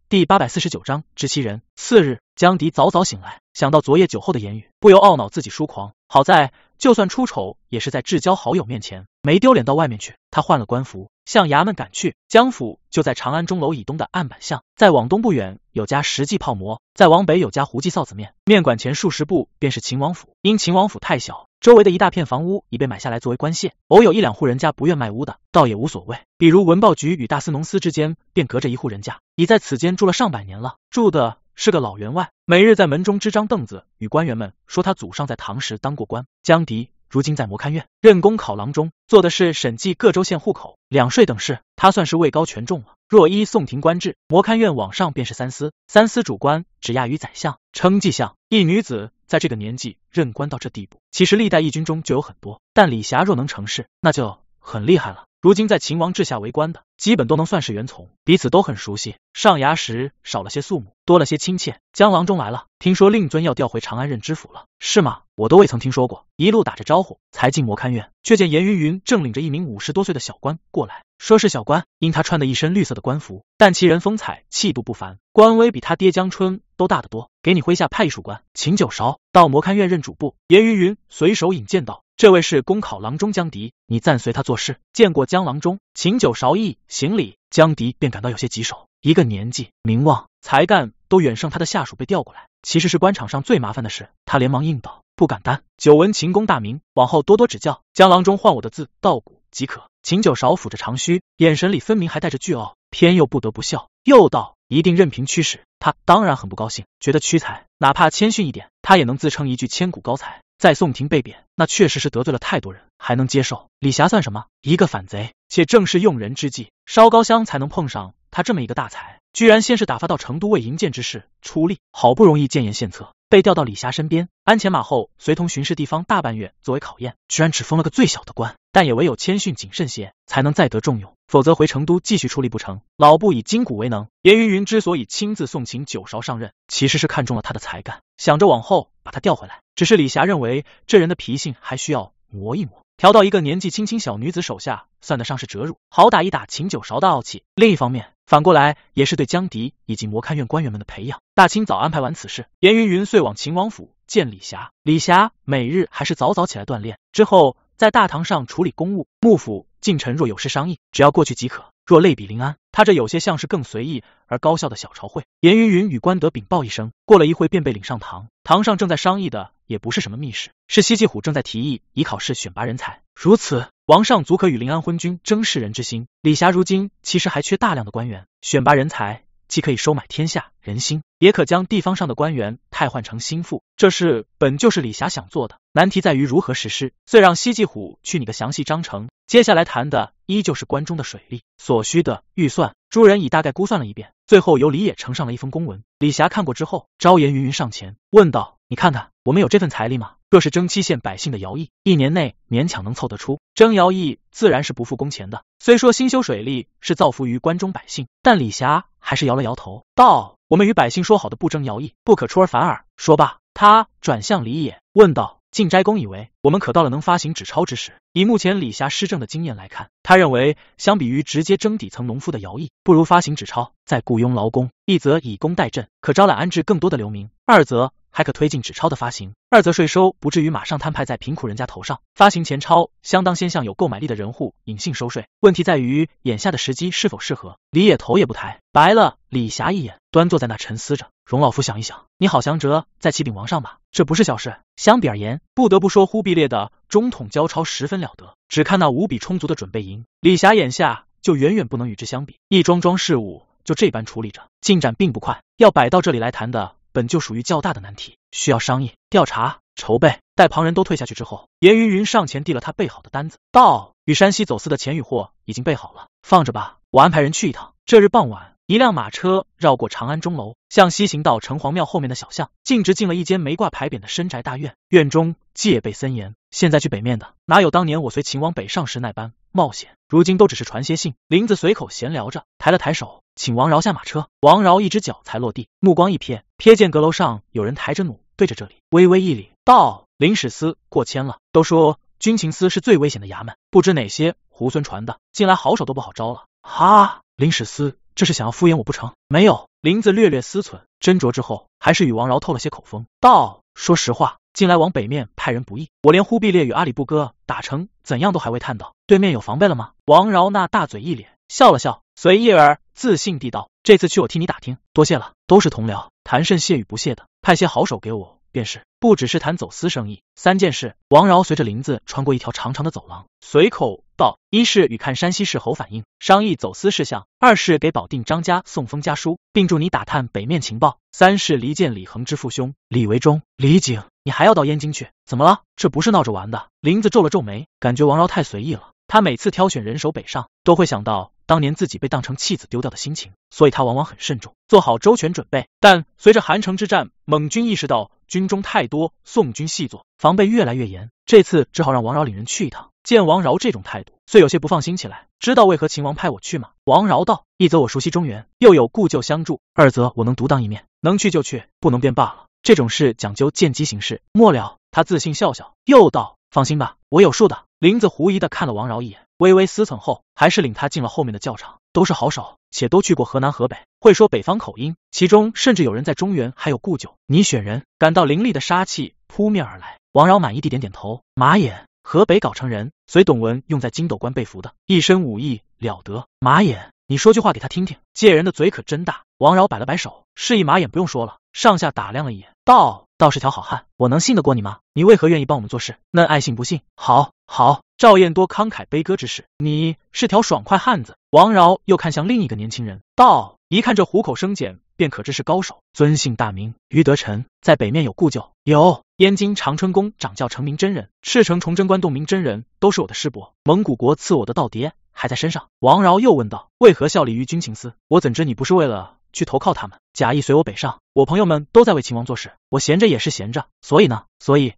第八百四十九章知其人。次日，江迪早早醒来，想到昨夜酒后的言语，不由懊恼自己疏狂。好在，就算出丑，也是在至交好友面前，没丢脸到外面去。他换了官服，向衙门赶去。江府就在长安钟楼以东的案板巷，再往东不远有家石记泡馍，再往北有家胡记臊子面。面馆前数十步便是秦王府，因秦王府太小。周围的一大片房屋已被买下来作为官械，偶有一两户人家不愿卖屋的，倒也无所谓。比如文报局与大司农司之间，便隔着一户人家，已在此间住了上百年了。住的是个老员外，每日在门中支张凳子，与官员们说他祖上在唐时当过官。江迪。如今在摩勘院任公考郎中，做的是审计各州县户口、两税等事，他算是位高权重了。若依宋廷官制，摩勘院往上便是三司，三司主官只亚于宰相，称计相。一女子在这个年纪任官到这地步，其实历代义军中就有很多，但李霞若能成事，那就很厉害了。如今在秦王治下为官的，基本都能算是原从，彼此都很熟悉。上衙时少了些肃穆，多了些亲切。江郎中来了，听说令尊要调回长安任知府了，是吗？我都未曾听说过。一路打着招呼，才进摩勘院，却见严云云正领着一名五十多岁的小官过来。说是小官，因他穿的一身绿色的官服，但其人风采气度不凡，官威比他爹江春都大得多。给你麾下派一属官，秦九韶到摩勘院任主簿。严云云随手引荐道。这位是公考郎中江迪，你暂随他做事。见过江郎中，秦九韶意行礼，江迪便感到有些棘手。一个年纪、名望、才干都远胜他的下属被调过来，其实是官场上最麻烦的事。他连忙应道：“不敢担。久闻秦公大名，往后多多指教。江郎中唤我的字道谷即可。”秦九韶抚着长须，眼神里分明还带着倨傲，偏又不得不笑，又道：“一定任凭驱使。”他当然很不高兴，觉得屈才，哪怕谦逊一点，他也能自称一句千古高才。在宋廷被贬，那确实是得罪了太多人，还能接受。李霞算什么？一个反贼，且正是用人之际，烧高香才能碰上他这么一个大才，居然先是打发到成都为营建之事出力，好不容易建言献策，被调到李霞身边，鞍前马后随同巡视地方大半月作为考验，居然只封了个最小的官，但也唯有谦逊谨慎些，才能再得重用，否则回成都继续出力不成。老布以筋骨为能，严云云之所以亲自送秦九韶上任，其实是看中了他的才干，想着往后把他调回来。只是李霞认为这人的脾性还需要磨一磨，调到一个年纪轻轻小女子手下，算得上是折辱，好打一打秦九韶的傲气。另一方面，反过来也是对江迪以及摩勘院官员们的培养。大清早安排完此事，严云云遂往秦王府见李霞。李霞每日还是早早起来锻炼，之后在大堂上处理公务。幕府近臣若有事商议，只要过去即可。若类比临安，他这有些像是更随意而高效的小朝会。严云云与官德禀报一声，过了一会便被领上堂。堂上正在商议的也不是什么密事，是西季虎正在提议以考试选拔人才。如此，王上足可与临安昏君争世人之心。李霞如今其实还缺大量的官员，选拔人才。既可以收买天下人心，也可将地方上的官员汰换成心腹。这事本就是李霞想做的，难题在于如何实施。遂让西季虎去拟个详细章程，接下来谈的依旧是关中的水利所需的预算。诸人已大概估算了一遍，最后由李野呈上了一封公文。李霞看过之后，招颜云云上前问道：“你看看，我们有这份财力吗？若是征七县百姓的徭役，一年内勉强能凑得出。征徭役自然是不付工钱的。虽说兴修水利是造福于关中百姓，但李霞。”还是摇了摇头，道：“我们与百姓说好的不征徭役，不可出尔反尔。”说罢，他转向李野，问道：“晋斋公以为我们可到了能发行纸钞之时？以目前李霞施政的经验来看，他认为相比于直接征底层农夫的徭役，不如发行纸钞，再雇佣劳工，一则以工代赈，可招揽安置更多的流民；二则。”还可推进纸钞的发行，二则税收不至于马上摊派在贫苦人家头上。发行钱钞，相当先向有购买力的人户隐性收税。问题在于眼下的时机是否适合？李野头也不抬，白了李霞一眼，端坐在那沉思着。容老夫想一想，你好祥哲再启禀王上吧，这不是小事。相比而言，不得不说忽必烈的中统交钞十分了得。只看那无比充足的准备银，李霞眼下就远远不能与之相比。一桩桩事务就这般处理着，进展并不快。要摆到这里来谈的。本就属于较大的难题，需要商议、调查、筹备。待旁人都退下去之后，严云云上前递了他备好的单子，道：“与山西走私的钱与货已经备好了，放着吧，我安排人去一趟。”这日傍晚，一辆马车绕过长安钟楼，向西行到城隍庙后面的小巷，径直进了一间没挂牌匾的深宅大院。院中戒备森严，现在去北面的哪有当年我随秦王北上时那般冒险？如今都只是传些信。林子随口闲聊着，抬了抬手。请王饶下马车。王饶一只脚才落地，目光一瞥，瞥见阁楼上有人抬着弩，对着这里，微微一礼，道：“林史司过谦了。都说军情司是最危险的衙门，不知哪些猢狲传的，近来好手都不好招了。”哈，林史司这是想要敷衍我不成？没有。林子略略思忖，斟酌之后，还是与王饶透了些口风，道：“说实话，近来往北面派人不易，我连忽必烈与阿里不哥打成怎样都还未探到，对面有防备了吗？”王饶那大嘴一咧，笑了笑。随意而自信地道：“这次去我替你打听，多谢了。都是同僚，谈甚谢与不谢的，派些好手给我。便是。不只是谈走私生意，三件事。”王饶随着林子穿过一条长长的走廊，随口道：“一是与看山西侍侯反映，商议走私事项；二是给保定张家送封家书，并助你打探北面情报；三是离间李恒之父兄。李维忠、李景。你还要到燕京去？怎么了？这不是闹着玩的。”林子皱了皱眉，感觉王饶太随意了。他每次挑选人手北上，都会想到。当年自己被当成弃子丢掉的心情，所以他往往很慎重，做好周全准备。但随着韩城之战，蒙军意识到军中太多宋军细作，防备越来越严。这次只好让王饶领人去一趟。见王饶这种态度，遂有些不放心起来。知道为何秦王派我去吗？王饶道：一则我熟悉中原，又有故旧相助；二则我能独当一面，能去就去，不能便罢了。这种事讲究见机行事。末了，他自信笑笑，又道：放心吧，我有数的。林子狐疑的看了王饶一眼，微微思忖后，还是领他进了后面的教场。都是好手，且都去过河南河北，会说北方口音，其中甚至有人在中原还有故旧。你选人，感到凌厉的杀气扑面而来。王饶满意地点点头。马眼，河北藁城人，随董文用在金斗关被俘的，一身武艺了得。马眼，你说句话给他听听。借人的嘴可真大。王饶摆了摆手，示意马眼不用说了，上下打量了一眼，道：倒是条好汉，我能信得过你吗？你为何愿意帮我们做事？嫩爱信不信？好，好。赵燕多慷慨悲歌之事，你是条爽快汉子。王饶又看向另一个年轻人，道：“一看这虎口生茧，便可知是高手。尊姓大名？于德臣，在北面有故旧。有燕京长春宫掌教成明真人，赤城崇祯观洞明真人，都是我的师伯。蒙古国赐我的道牒还在身上。”王饶又问道：“为何效力于军情司？我怎知你不是为了去投靠他们，假意随我北上？我朋友们都在为秦王做事，我闲着也是闲着，所以呢，所以。”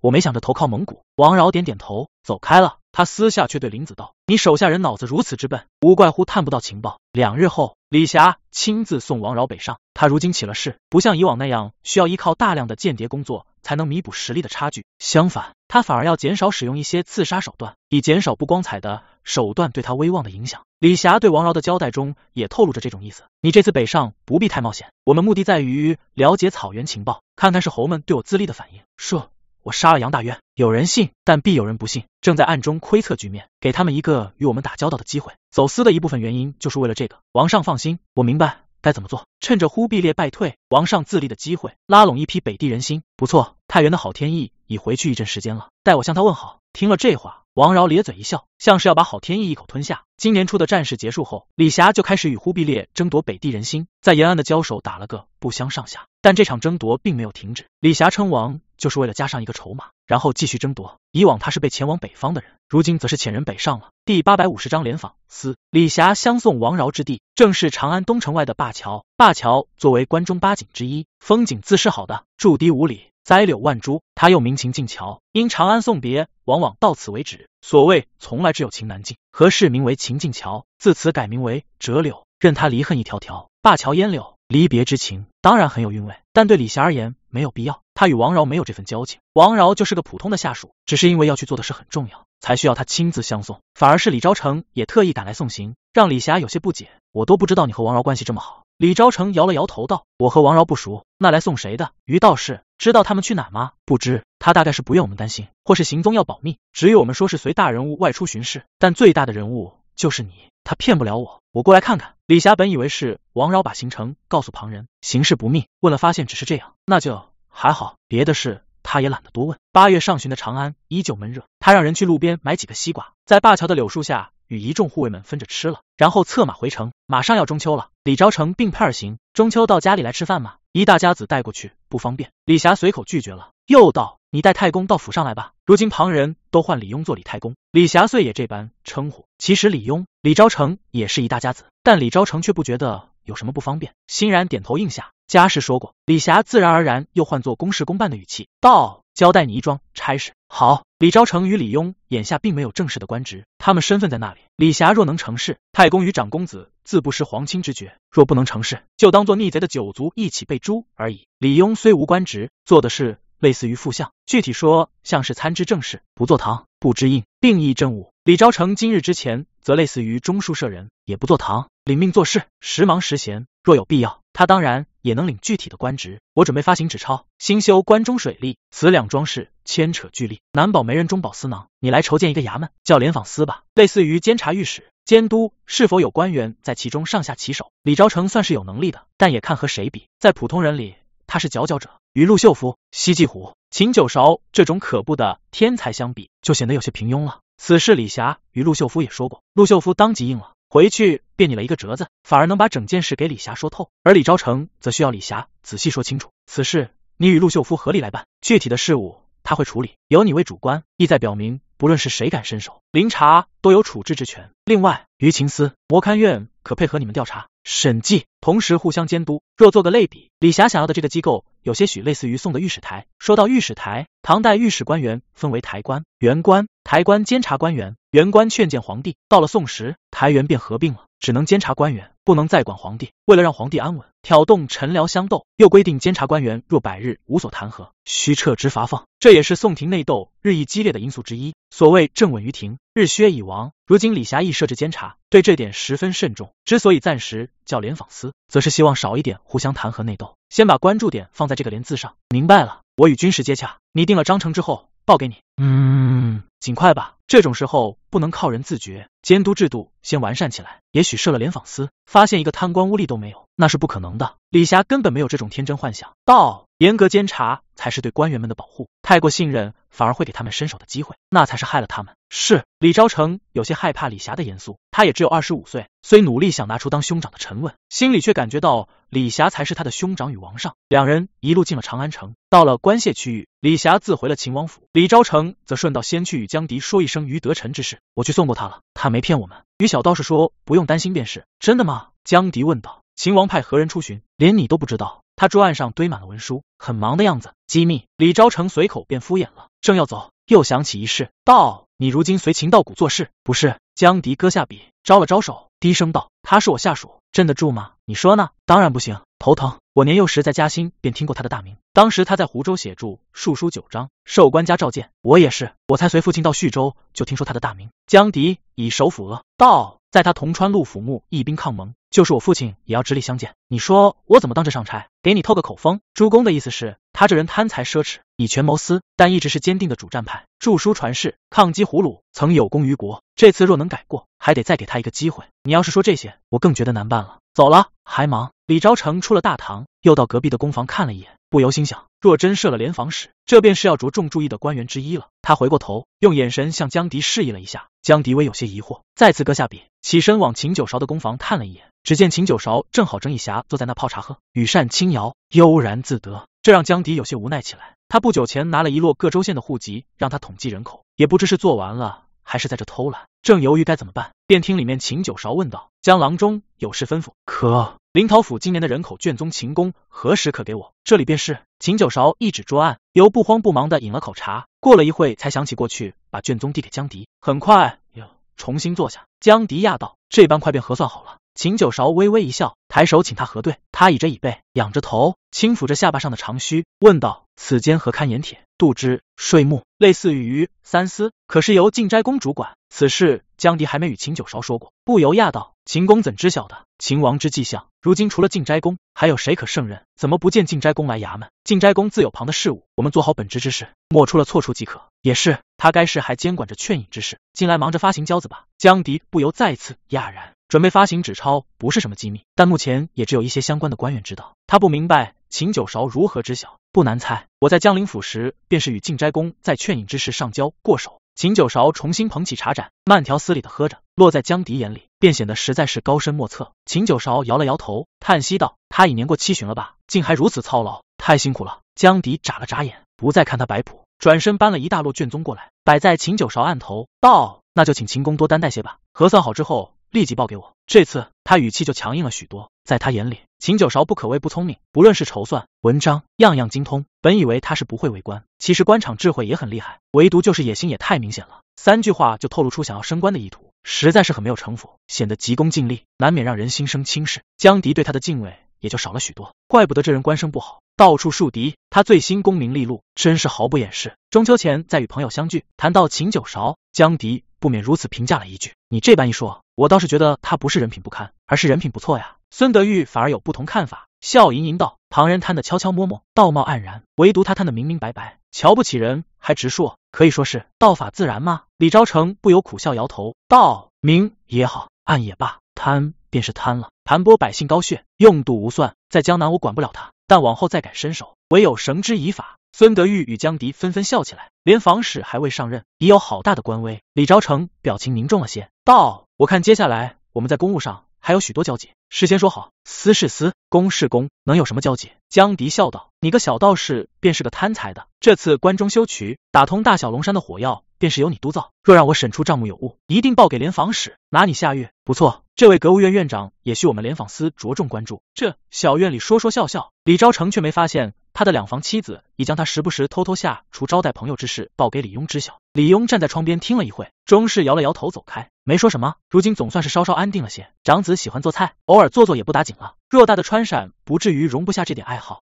我没想着投靠蒙古。王饶点点头，走开了。他私下却对林子道：“你手下人脑子如此之笨，无怪乎探不到情报。”两日后，李霞亲自送王饶北上。他如今起了事，不像以往那样需要依靠大量的间谍工作才能弥补实力的差距。相反，他反而要减少使用一些刺杀手段，以减少不光彩的手段对他威望的影响。李霞对王饶的交代中也透露着这种意思：你这次北上不必太冒险，我们目的在于了解草原情报，看看是侯们对我自立的反应。说。我杀了杨大渊，有人信，但必有人不信。正在暗中窥测局面，给他们一个与我们打交道的机会。走私的一部分原因就是为了这个。王上放心，我明白该怎么做。趁着忽必烈败退，王上自立的机会，拉拢一批北地人心。不错，太原的好天意已回去一阵时间了，代我向他问好。听了这话，王饶咧嘴一笑，像是要把郝天意一口吞下。今年初的战事结束后，李霞就开始与忽必烈争夺北地人心，在延安的交手打了个不相上下。但这场争夺并没有停止，李霞称王。就是为了加上一个筹码，然后继续争夺。以往他是被前往北方的人，如今则是遣人北上了。第八百五十章联访四，李霞相送王饶之地，正是长安东城外的灞桥。灞桥作为关中八景之一，风景自是好的，筑堤五里，栽柳万株。它又名秦晋桥，因长安送别往往到此为止。所谓从来只有秦南晋，何事名为秦晋桥？自此改名为折柳，任他离恨一条条。灞桥烟柳。离别之情当然很有韵味，但对李霞而言没有必要。他与王饶没有这份交情，王饶就是个普通的下属，只是因为要去做的事很重要，才需要他亲自相送。反而是李昭成也特意赶来送行，让李霞有些不解。我都不知道你和王饶关系这么好。李昭成摇了摇头道：“我和王饶不熟，那来送谁的？于道士知道他们去哪吗？不知。他大概是不愿我们担心，或是行踪要保密，只与我们说是随大人物外出巡视。但最大的人物就是你，他骗不了我。我过来看看。”李霞本以为是王饶把行程告诉旁人，行事不密，问了发现只是这样，那就还好，别的事他也懒得多问。八月上旬的长安依旧闷热，他让人去路边买几个西瓜，在灞桥的柳树下与一众护卫们分着吃了，然后策马回城。马上要中秋了，李昭成并派而行，中秋到家里来吃饭吗？一大家子带过去不方便。李霞随口拒绝了，又道。你带太公到府上来吧。如今旁人都唤李庸做李太公，李霞遂也这般称呼。其实李庸、李昭成也是一大家子，但李昭成却不觉得有什么不方便，欣然点头应下。家事说过，李霞自然而然又换作公事公办的语气道：“交代你一桩差事。”好，李昭成与李庸眼下并没有正式的官职，他们身份在那里。李霞若能成事，太公与长公子自不失皇亲之爵；若不能成事，就当做逆贼的九族一起被诛而已。李庸虽无官职，做的是。类似于副相，具体说像是参知政事，不坐堂，不知应，并议政务。李昭成今日之前，则类似于中书舍人，也不坐堂，领命做事，时忙时闲。若有必要，他当然也能领具体的官职。我准备发行纸钞，兴修关中水利，此两桩事牵扯巨力，难保没人中饱私囊。你来筹建一个衙门，叫联访司吧，类似于监察御史，监督是否有官员在其中上下其手。李昭成算是有能力的，但也看和谁比，在普通人里，他是佼佼者。与陆秀夫、西季虎、秦九韶这种可怖的天才相比，就显得有些平庸了。此事李霞与陆秀夫也说过，陆秀夫当即应了，回去便拟了一个折子，反而能把整件事给李霞说透。而李昭成则需要李霞仔细说清楚此事，你与陆秀夫合力来办，具体的事务他会处理，由你为主官，意在表明，不论是谁敢伸手，林查都有处置之权。另外，于情司、摩勘院可配合你们调查。审计，同时互相监督。若做个类比，李霞想要的这个机构，有些许类似于宋的御史台。说到御史台，唐代御史官员分为台官、员官，台官监察官员，员官劝谏皇帝。到了宋时，台员便合并了，只能监察官员，不能再管皇帝。为了让皇帝安稳，挑动臣僚相斗，又规定监察官员若百日无所弹劾，须撤职罚放。这也是宋廷内斗日益激烈的因素之一。所谓政稳于庭，日削已亡。如今李侠义设置监察，对这点十分慎重。之所以暂时叫联访司，则是希望少一点互相弹劾内斗，先把关注点放在这个联字上。明白了，我与军事接洽，拟定了章程之后报给你。嗯，尽快吧。这种时候不能靠人自觉，监督制度先完善起来。也许设了联访司，发现一个贪官污吏都没有，那是不可能的。李霞根本没有这种天真幻想。道严格监察才是对官员们的保护，太过信任反而会给他们伸手的机会，那才是害了他们。是李昭成有些害怕李霞的严肃，他也只有二十五岁，虽努力想拿出当兄长的沉稳，心里却感觉到李霞才是他的兄长与王上。两人一路进了长安城，到了关谢区域，李霞自回了秦王府，李昭成则顺道先去与江迪说一声于德臣之事。我去送过他了，他没骗我们。于小道士说不用担心便是。真的吗？江迪问道。秦王派何人出巡？连你都不知道？他桌案上堆满了文书，很忙的样子。机密。李昭成随口便敷衍了。正要走，又想起一事，道：你如今随秦道谷做事？不是。江迪搁下笔，招了招手，低声道：他是我下属，镇得住吗？你说呢？当然不行，头疼。我年幼时在嘉兴便听过他的大名，当时他在湖州写著《述书九章》，受官家召见。我也是，我才随父亲到叙州，就听说他的大名。江迪以手抚额道：在他同川路府墓一兵抗蒙，就是我父亲也要直立相见。你说我怎么当这上差？给你透个口风。朱公的意思是，他这人贪财奢侈，以权谋私，但一直是坚定的主战派，著书传世，抗击胡虏，曾有功于国。这次若能改过，还得再给他一个机会。你要是说这些，我更觉得难办了。走了，还忙。李昭成出了大堂，又到隔壁的工房看了一眼，不由心想：若真设了联防使，这便是要着重注意的官员之一了。他回过头，用眼神向江迪示意了一下。江迪微有些疑惑，再次搁下笔，起身往秦九韶的工房看了一眼。只见秦九韶正好整以暇坐在那泡茶喝，羽扇轻摇，悠然自得，这让江迪有些无奈起来。他不久前拿了一摞各州县的户籍，让他统计人口，也不知是做完了。还是在这偷懒，正犹豫该怎么办，便听里面秦九韶问道：“江郎中有事吩咐？可临洮府今年的人口卷宗，秦公何时可给我？这里便是。”秦九韶一指桌案，由不慌不忙的饮了口茶，过了一会才想起过去，把卷宗递给江迪。很快又重新坐下。江迪讶道：“这般快便核算好了？”秦九韶微微一笑，抬手请他核对。他倚着椅背，仰着头，轻抚着下巴上的长须，问道：“此间何堪盐铁？度之税目，类似于三司，可是由晋斋公主管。此事江迪还没与秦九韶说过，不由讶道：秦公怎知晓的？秦王之迹象，如今除了晋斋公，还有谁可胜任？怎么不见晋斋公来衙门？晋斋公自有旁的事务，我们做好本职之事，莫出了错处即可。也是，他该是还监管着劝引之事，近来忙着发行交子吧？江迪不由再次讶然。准备发行纸钞不是什么机密，但目前也只有一些相关的官员知道。他不明白秦九韶如何知晓，不难猜。我在江陵府时，便是与晋斋公在劝引之事上交过手。秦九韶重新捧起茶盏，慢条斯理的喝着，落在江迪眼里，便显得实在是高深莫测。秦九韶摇了摇头，叹息道：“他已年过七旬了吧，竟还如此操劳，太辛苦了。”江迪眨了眨眼，不再看他摆谱，转身搬了一大摞卷宗过来，摆在秦九韶案头，道：“那就请秦公多担待些吧。核算好之后。”立即报给我。这次他语气就强硬了许多，在他眼里，秦九韶不可谓不聪明，不论是筹算、文章，样样精通。本以为他是不会为官，其实官场智慧也很厉害，唯独就是野心也太明显了。三句话就透露出想要升官的意图，实在是很没有城府，显得急功近利，难免让人心生轻视。江迪对他的敬畏也就少了许多，怪不得这人官声不好，到处树敌。他最新功名利禄，真是毫不掩饰。中秋前在与朋友相聚，谈到秦九韶，江迪不免如此评价了一句：“你这般一说。”我倒是觉得他不是人品不堪，而是人品不错呀。孙德玉反而有不同看法，笑吟吟道：“旁人贪的悄悄摸摸，道貌岸然，唯独他贪的明明白白，瞧不起人还直说，可以说是道法自然吗？”李昭成不由苦笑摇头道：“明也好，暗也罢，贪便是贪了。盘剥百姓高血，用度无算，在江南我管不了他，但往后再敢伸手，唯有绳之以法。”孙德玉与江迪纷纷笑起来，连房使还未上任，已有好大的官威。李昭成表情凝重了些，道：“我看接下来我们在公务上还有许多交集，事先说好，私是私，公是公，能有什么交集？”江迪笑道：“你个小道士便是个贪财的，这次关中修渠，打通大小龙山的火药，便是由你督造。若让我审出账目有误，一定报给联防使，拿你下狱。不错，这位阁务院院长也需我们联防司着重关注。”这小院里说说笑笑，李昭成却没发现。他的两房妻子已将他时不时偷偷下厨招待朋友之事报给李庸知晓。李庸站在窗边听了一会，终是摇了摇头走开，没说什么。如今总算是稍稍安定了些。长子喜欢做菜，偶尔做做也不打紧了。偌大的川陕不至于容不下这点爱好。